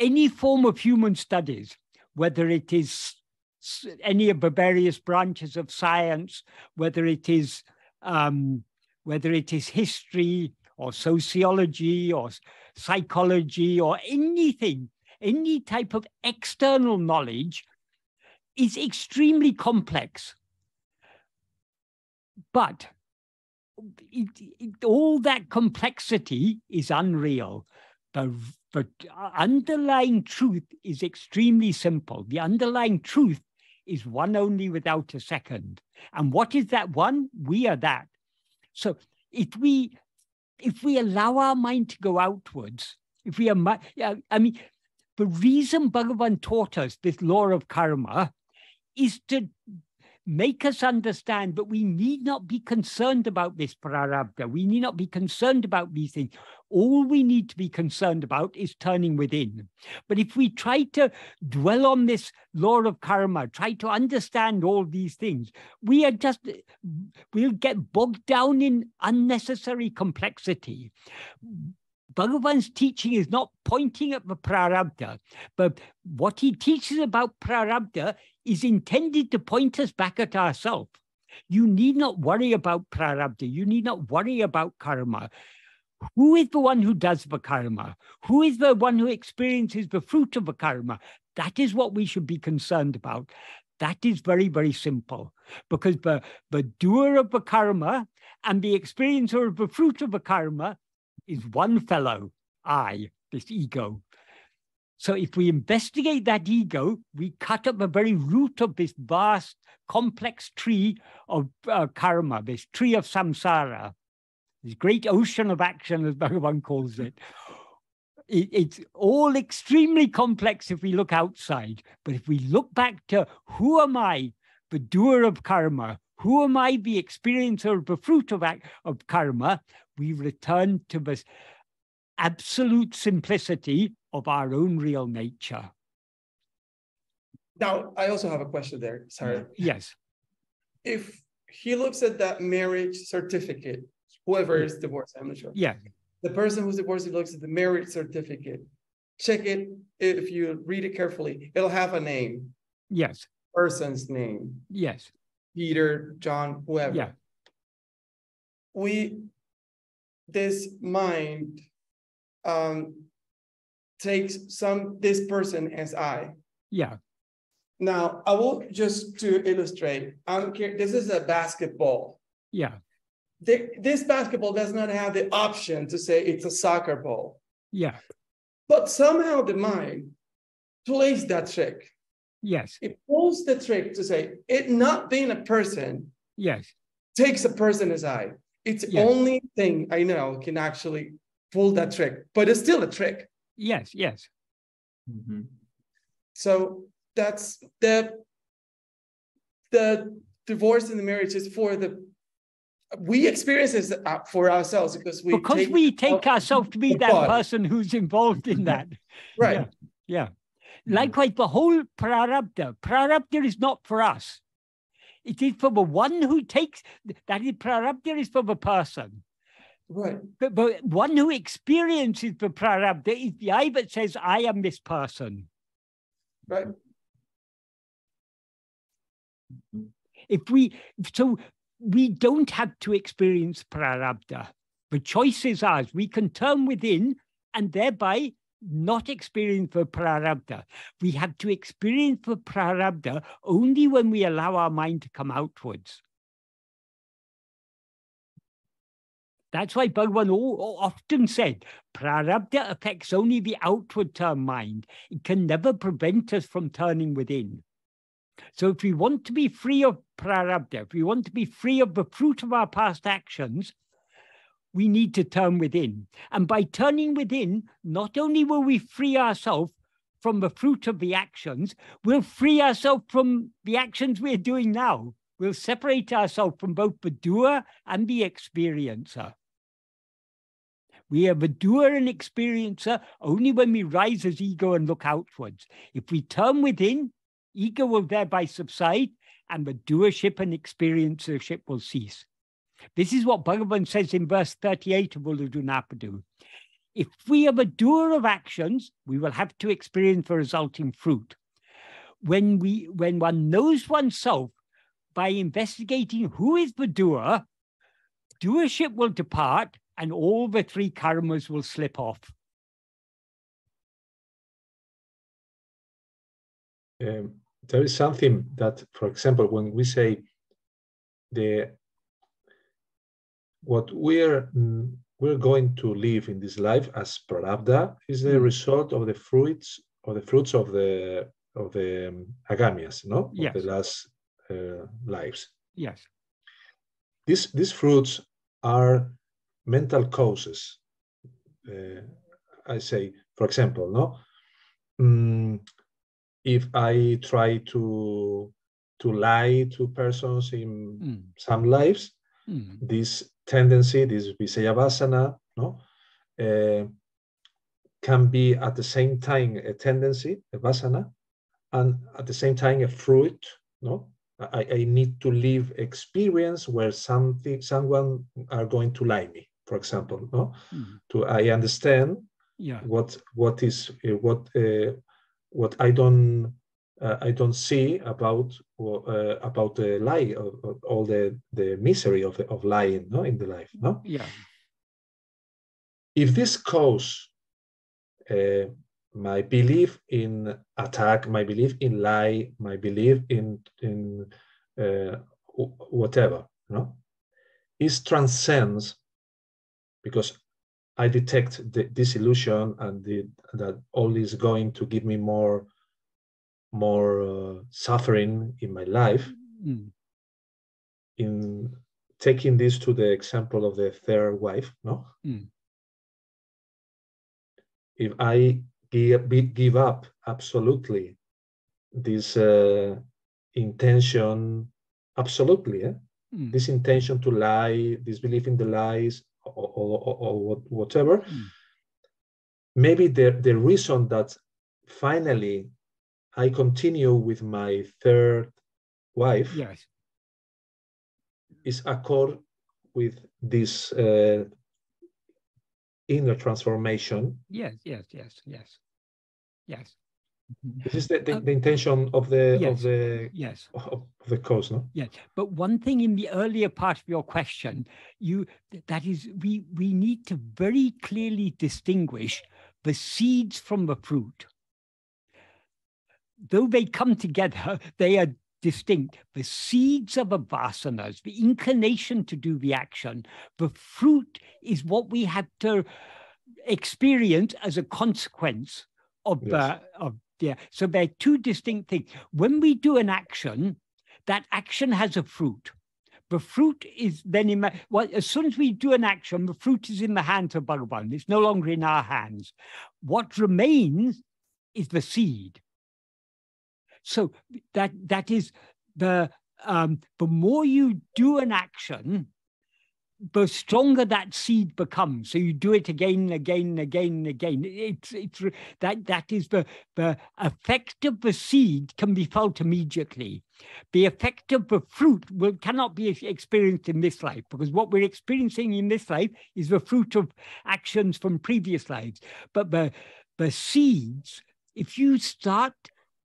Speaker 2: any form of human studies, whether it is any of the various branches of science, whether it is um, whether it is history or sociology or psychology or anything, any type of external knowledge is extremely complex. But it, it, all that complexity is unreal. The, the underlying truth is extremely simple. The underlying truth is one only without a second. And what is that one? We are that. So if we if we allow our mind to go outwards, if we are, I mean, the reason Bhagavan taught us this law of karma is to make us understand that we need not be concerned about this prarabdha. We need not be concerned about these things. All we need to be concerned about is turning within. But if we try to dwell on this law of karma, try to understand all these things, we are just, we'll get bogged down in unnecessary complexity. Bhagavan's teaching is not pointing at the prarabdha, but what he teaches about prarabdha is intended to point us back at ourselves. You need not worry about prarabdha. You need not worry about karma. Who is the one who does the karma? Who is the one who experiences the fruit of the karma? That is what we should be concerned about. That is very, very simple because the, the doer of the karma and the experiencer of the fruit of the karma is one fellow, I, this ego. So if we investigate that ego, we cut up the very root of this vast, complex tree of uh, karma, this tree of samsara, this great ocean of action, as Bhagavan calls it. it. It's all extremely complex if we look outside. But if we look back to who am I, the doer of karma, who am I, the experiencer of the fruit of, of karma, we return to the absolute simplicity of our own real nature.
Speaker 4: Now, I also have a question there. Sorry.
Speaker 2: Yes.
Speaker 4: If he looks at that marriage certificate, whoever is divorced, I'm not sure.
Speaker 2: Yeah.
Speaker 4: The person who's divorced, he looks at the marriage certificate. Check it if you read it carefully. It'll have a name.
Speaker 2: Yes.
Speaker 4: Person's name.
Speaker 2: Yes.
Speaker 4: Peter, John, whoever.
Speaker 2: Yeah.
Speaker 4: We this mind um, takes some this person as I.
Speaker 2: Yeah.
Speaker 4: Now I will just to illustrate. I'm this is a basketball.
Speaker 2: Yeah.
Speaker 4: The, this basketball does not have the option to say it's a soccer ball.
Speaker 2: Yeah.
Speaker 4: But somehow the mind plays that trick.
Speaker 2: Yes.
Speaker 4: It pulls the trick to say it not being a person.
Speaker 2: Yes.
Speaker 4: Takes a person as I. It's the only thing I know can actually pull that trick, but it's still a trick.
Speaker 2: Yes, yes.
Speaker 1: Mm-hmm.
Speaker 4: So that's the the divorce and the marriage is for the we experience this uh, for ourselves because we
Speaker 2: because take we take ourselves to be that God. person who's involved in that.
Speaker 4: right.
Speaker 2: Yeah. yeah. Likewise, the whole prarabdha, prarabdha is not for us. It is for the one who takes, that is, prarabdha is for the person.
Speaker 4: Right.
Speaker 2: But, but one who experiences the prarabdha is the I that says, I am this person.
Speaker 4: Right.
Speaker 2: If we, so we don't have to experience prarabdha. The choice is ours. We can turn within and thereby not experience for prarabdha. We have to experience for prarabdha only when we allow our mind to come outwards. That's why Bhagavan often said, prarabdha affects only the outward term mind. It can never prevent us from turning within. So if we want to be free of prarabdha, if we want to be free of the fruit of our past actions, we need to turn within. And by turning within, not only will we free ourselves from the fruit of the actions, we'll free ourselves from the actions we're doing now. We'll separate ourselves from both the doer and the experiencer. We are the doer and experiencer only when we rise as ego and look outwards. If we turn within, ego will thereby subside and the doership and experiencership will cease. This is what Bhagavan says in verse 38 of Ulladu Narpadu. If we are a doer of actions, we will have to experience the resulting fruit. When, we, when one knows oneself by investigating who is the doer, doership will depart and all the three karmas will slip off.
Speaker 3: Um, there is something that, for example, when we say the what we're mm, we're going to live in this life as prarabdha is the mm. result of the fruits of the fruits of the of the um, agamyas, no,
Speaker 2: yes.
Speaker 3: of the last uh, lives.
Speaker 2: Yes.
Speaker 3: These these fruits are mental causes. Uh, I say, for example, no, mm, if I try to to lie to persons in mm. some lives, mm. this tendency, this is Vishaya no, uh, can be at the same time a tendency, a vasana, and at the same time a fruit, no? I, I need to live experience where something, someone are going to lie me, for example, no? Mm. To I understand
Speaker 2: yeah.
Speaker 3: what what is uh, what uh, what I don't uh, I don't see about uh, about the lie, of, all the the misery of of lying, no, in the life, no.
Speaker 2: Yeah.
Speaker 3: If this cause uh, my belief in attack, my belief in lie, my belief in in uh, whatever, no, is transcends because I detect the disillusion and the, that all is going to give me more more uh, suffering in my life. Mm. In taking this to the example of the third wife, no. Mm. If I give, give up absolutely this uh, intention, absolutely, eh? mm. this intention to lie, this belief in the lies, or, or, or whatever. Mm. Maybe the, the reason that finally I continue with my third wife
Speaker 2: yes.
Speaker 3: is accord with this uh, inner transformation.
Speaker 2: Yes, yes, yes, yes, yes.
Speaker 3: This is the, the, uh, the intention of the
Speaker 2: yes,
Speaker 3: of the
Speaker 2: yes
Speaker 3: of the cause, no?
Speaker 2: Yes, but one thing in the earlier part of your question, you that is we we need to very clearly distinguish the seeds from the fruit. Though they come together, they are distinct. The seeds of the vasanas, the inclination to do the action. The fruit is what we have to experience as a consequence of yes. the of yeah. So they're two distinct things. When we do an action, that action has a fruit. The fruit is then in my, well, as soon as we do an action, the fruit is in the hands of Bhagavan. It's no longer in our hands. What remains is the seed. So that that is the um, the more you do an action, the stronger that seed becomes. So you do it again and again and again and again. It's it's that that is the the effect of the seed can be felt immediately. The effect of the fruit will cannot be experienced in this life because what we're experiencing in this life is the fruit of actions from previous lives. But the the seeds, if you start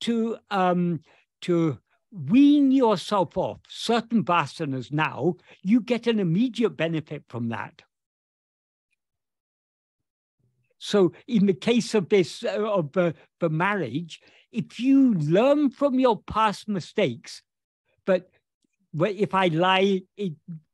Speaker 2: to um to wean yourself off certain vasanas now, you get an immediate benefit from that. So, in the case of this uh, of the, the marriage, if you learn from your past mistakes, but if I lie, it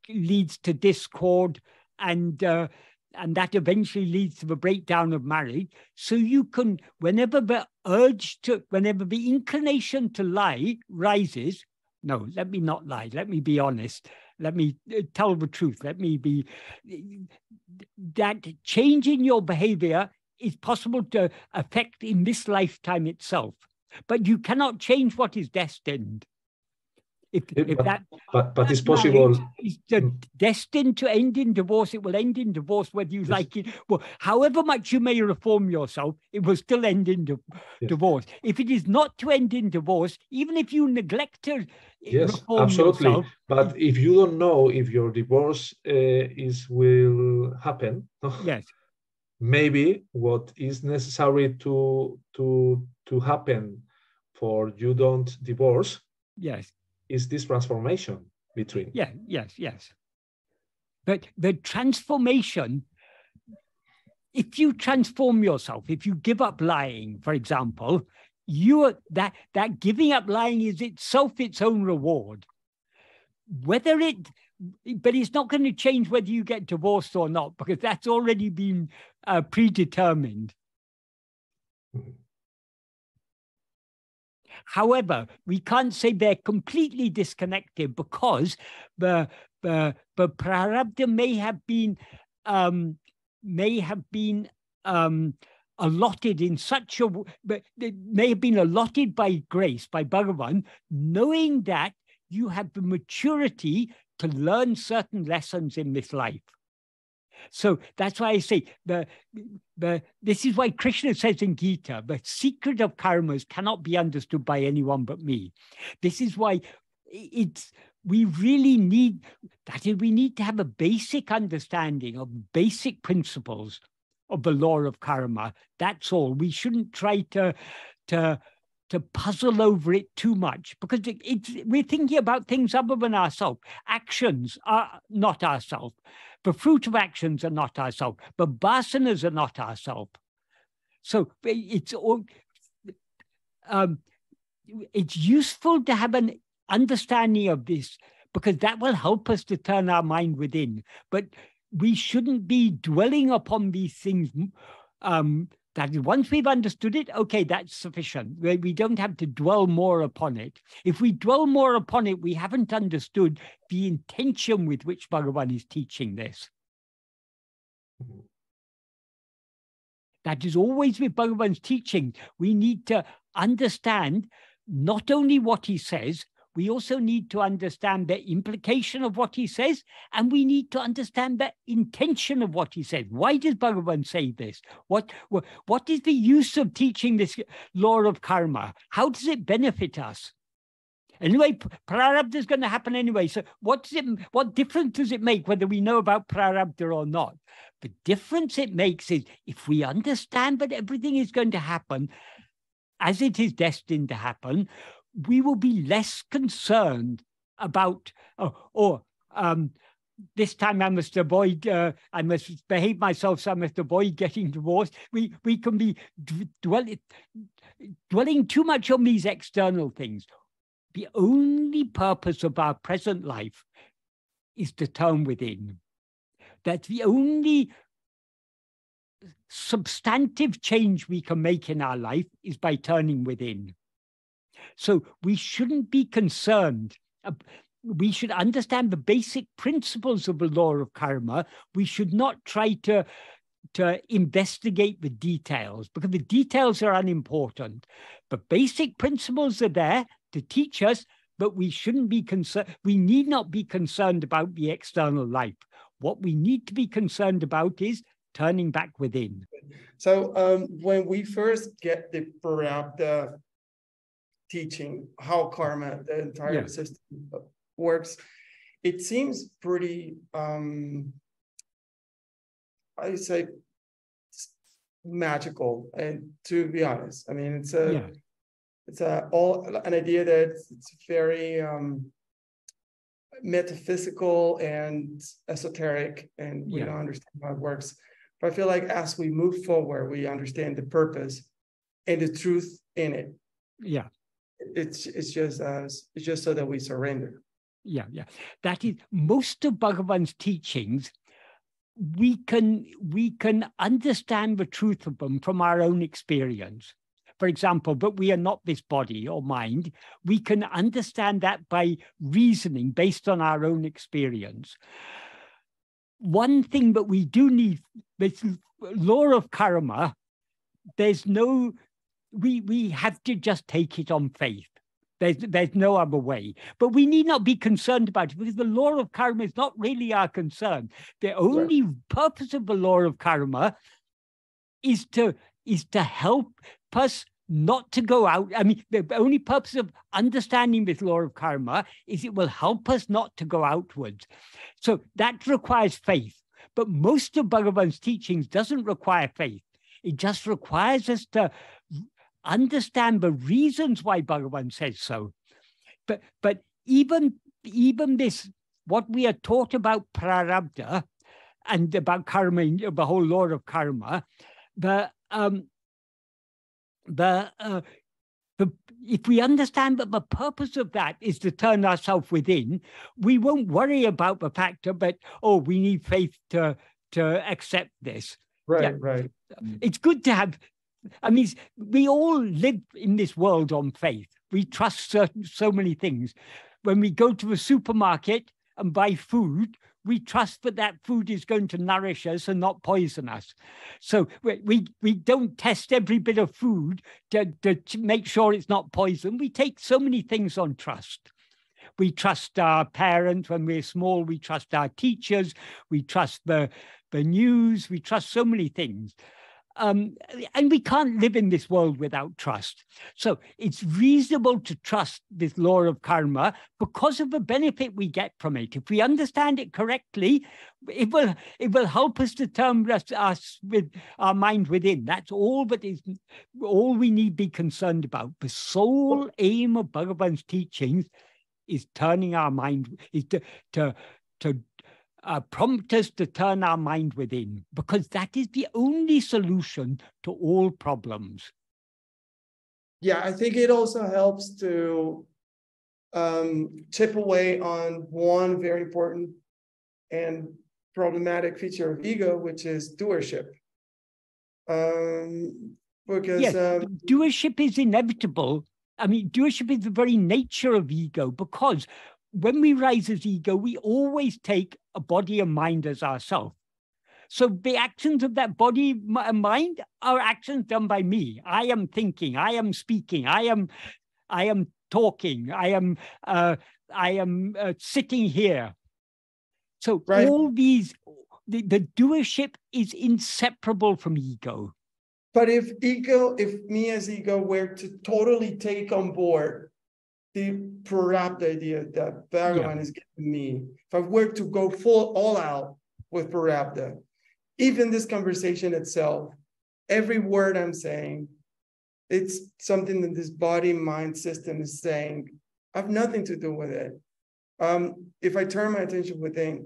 Speaker 2: leads to discord and uh, and that eventually leads to the breakdown of marriage. So you can, whenever the urge to, whenever the inclination to lie rises, no, let me not lie. Let me be honest. Let me uh, tell the truth. Let me be. That changing your behavior is possible to affect in this lifetime itself, but you cannot change what is destined. If, if
Speaker 3: but,
Speaker 2: that,
Speaker 3: but, but it's possible.
Speaker 2: Is destined to end in divorce. It will end in divorce, whether you yes. like it. Well, however much you may reform yourself, it will still end in di- yes. divorce. If it is not to end in divorce, even if you neglect to
Speaker 3: yes, absolutely. Yourself, but if you don't know if your divorce uh, is will happen,
Speaker 2: yes,
Speaker 3: maybe what is necessary to to to happen for you don't divorce.
Speaker 2: Yes
Speaker 3: is this transformation between.
Speaker 2: Yeah, yes, yes. But the transformation, if you transform yourself, if you give up lying, for example, you are, that that giving up lying is itself its own reward. Whether it but it's not going to change whether you get divorced or not because that's already been uh, predetermined. Mm-hmm. However, we can't say they're completely disconnected because the, the, the prarabdha may have been um, may have been um, allotted in such a but may have been allotted by grace by Bhagavan, knowing that you have the maturity to learn certain lessons in this life. So that's why I say the, the this is why Krishna says in Gita, the secret of karmas cannot be understood by anyone but me. This is why it's we really need that is we need to have a basic understanding of basic principles of the law of karma. That's all. We shouldn't try to to to puzzle over it too much because it, it's we're thinking about things other than ourselves. Actions are not ourselves. The fruit of actions are not ourselves. But vasanas are not ourselves. So it's all. Um, it's useful to have an understanding of this because that will help us to turn our mind within. But we shouldn't be dwelling upon these things. Um, that once we've understood it, okay, that's sufficient. We don't have to dwell more upon it. If we dwell more upon it, we haven't understood the intention with which Bhagavan is teaching this. That is always with Bhagavan's teaching. We need to understand not only what he says, we also need to understand the implication of what he says, and we need to understand the intention of what he said. Why does Bhagavan say this? What, what is the use of teaching this law of karma? How does it benefit us? Anyway, prarabdha is going to happen anyway. So what does it, what difference does it make whether we know about prarabdha or not? The difference it makes is if we understand that everything is going to happen as it is destined to happen, we will be less concerned about, uh, or um, this time I must avoid, uh, I must behave myself so I must avoid getting divorced. We, we can be dwelling, dwelling too much on these external things. The only purpose of our present life is to turn within. That the only substantive change we can make in our life is by turning within. So we shouldn't be concerned. We should understand the basic principles of the law of karma. We should not try to, to investigate the details because the details are unimportant. But basic principles are there to teach us, but we shouldn't be concerned. We need not be concerned about the external life. What we need to be concerned about is turning back within.
Speaker 4: So um, when we first get the the teaching how karma, the entire yeah. system works, it seems pretty, um, I say, magical. And to be honest, I mean, it's a, yeah. it's a all an idea that it's, it's very um, metaphysical and esoteric, and we yeah. don't understand how it works. But I feel like as we move forward, we understand the purpose and the truth in it.
Speaker 2: Yeah
Speaker 4: it's it's just uh, it's just so that we surrender.
Speaker 2: Yeah, yeah. That is most of Bhagavan's teachings. We can we can understand the truth of them from our own experience. For example, but we are not this body or mind. We can understand that by reasoning based on our own experience. One thing that we do need, this law of karma, there's no we we have to just take it on faith. There's, there's no other way. But we need not be concerned about it because the law of karma is not really our concern. The only right. purpose of the law of karma is to is to help us not to go out. I mean, the only purpose of understanding this law of karma is it will help us not to go outwards. So that requires faith. But most of Bhagavan's teachings doesn't require faith. It just requires us to understand the reasons why Bhagavan says so. But but even even this, what we are taught about prarabdha and about karma, the whole law of karma, the um, the uh, the, if we understand that the purpose of that is to turn ourselves within, we won't worry about the factor, but oh, we need faith to to accept this.
Speaker 4: Right, yeah. right.
Speaker 2: It's good to have I mean, we all live in this world on faith. We trust certain, so many things. When we go to a supermarket and buy food, we trust that that food is going to nourish us and not poison us. So we, we, we don't test every bit of food to, to, to make sure it's not poison. We take so many things on trust. We trust our parents when we're small. We trust our teachers. We trust the, the news. We trust so many things. Um, and we can't live in this world without trust. So it's reasonable to trust this law of karma because of the benefit we get from it. If we understand it correctly, it will it will help us to turn us, us with our mind within. That's all that is all we need be concerned about. The sole aim of Bhagavan's teachings is turning our mind, is to to to uh, prompt us to turn our mind within, because that is the only solution to all problems.
Speaker 4: Yeah, I think it also helps to um, chip away on one very important and problematic feature of ego, which is doership. Um, because
Speaker 2: yes,
Speaker 4: um,
Speaker 2: doership is inevitable. I mean, doership is the very nature of ego because when we rise as ego, we always take a body and mind as ourself. So the actions of that body and mind are actions done by me. I am thinking, I am speaking, I am, I am talking, I am, uh, I am uh, sitting here. So right. all these, the, the doership is inseparable from ego.
Speaker 4: But if ego, if me as ego were to totally take on board the Prarabdha idea that Bhagavan yeah. is giving me, if I were to go full all out with Prarabdha, even this conversation itself, every word I'm saying, it's something that this body mind system is saying. I have nothing to do with it. Um, if I turn my attention within,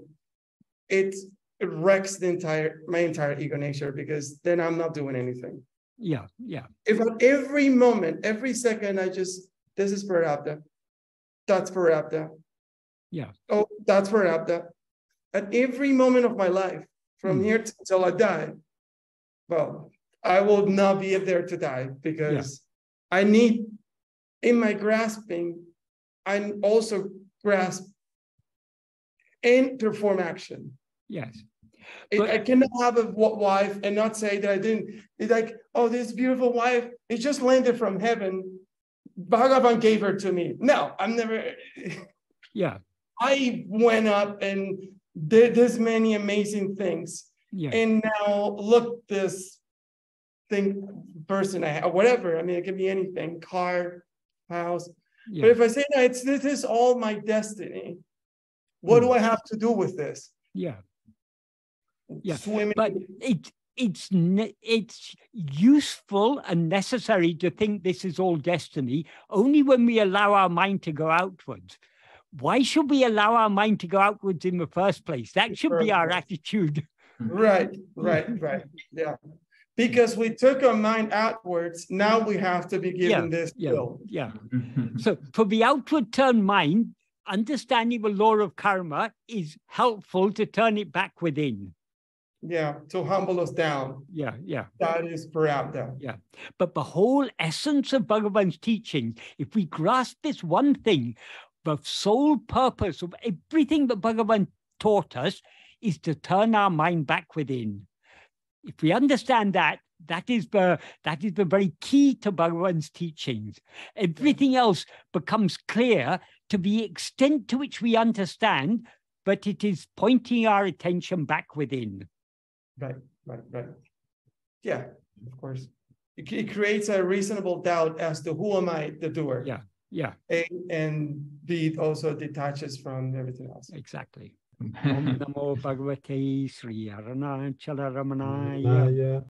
Speaker 4: it, it wrecks the entire my entire ego nature because then I'm not doing anything.
Speaker 2: Yeah, yeah.
Speaker 4: If at every moment, every second, I just this is Prarabdha. That's Prarabdha.
Speaker 2: Yeah.
Speaker 4: Oh, that's Prarabdha. At every moment of my life, from mm. here until I die, well, I will not be there to die because yeah. I need, in my grasping, I also grasp and perform action.
Speaker 2: Yes.
Speaker 4: But, I cannot have a wife and not say that I didn't. It's like, oh, this beautiful wife, it just landed from heaven Bhagavan gave her to me. No, I'm never.
Speaker 2: Yeah.
Speaker 4: I went up and did this many amazing things.
Speaker 2: Yeah.
Speaker 4: And now look this thing person I have, whatever. I mean, it can be anything, car, house. Yeah. But if I say no, it's this is all my destiny. What mm. do I have to do with this?
Speaker 2: Yeah. Yeah.
Speaker 4: Swimming.
Speaker 2: But it it's it's useful and necessary to think this is all destiny only when we allow our mind to go outwards. Why should we allow our mind to go outwards in the first place? That should be our attitude. Mm-hmm.
Speaker 4: Right right right. Yeah. Because we took our mind outwards now we have to be given
Speaker 2: yeah,
Speaker 4: this
Speaker 2: yeah, yeah. Mm-hmm. So for the outward turn mind understanding the law of karma is helpful to turn it back within
Speaker 4: yeah, to humble us down.
Speaker 2: Yeah, yeah.
Speaker 4: That is Prarabdha.
Speaker 2: Yeah. But the whole essence of Bhagavan's teaching, if we grasp this one thing, the sole purpose of everything that Bhagavan taught us is to turn our mind back within. If we understand that, that is the that is the very key to Bhagavan's teachings. Everything else becomes clear to the extent to which we understand, but it is pointing our attention back within.
Speaker 4: Right, right, right. Yeah, of course. It, it creates a reasonable doubt as to who am I, the doer.
Speaker 2: Yeah, yeah.
Speaker 4: A, and B also detaches from everything else.
Speaker 2: Exactly. Om Namo Bhagavate Sri Arunachala Ramanaya.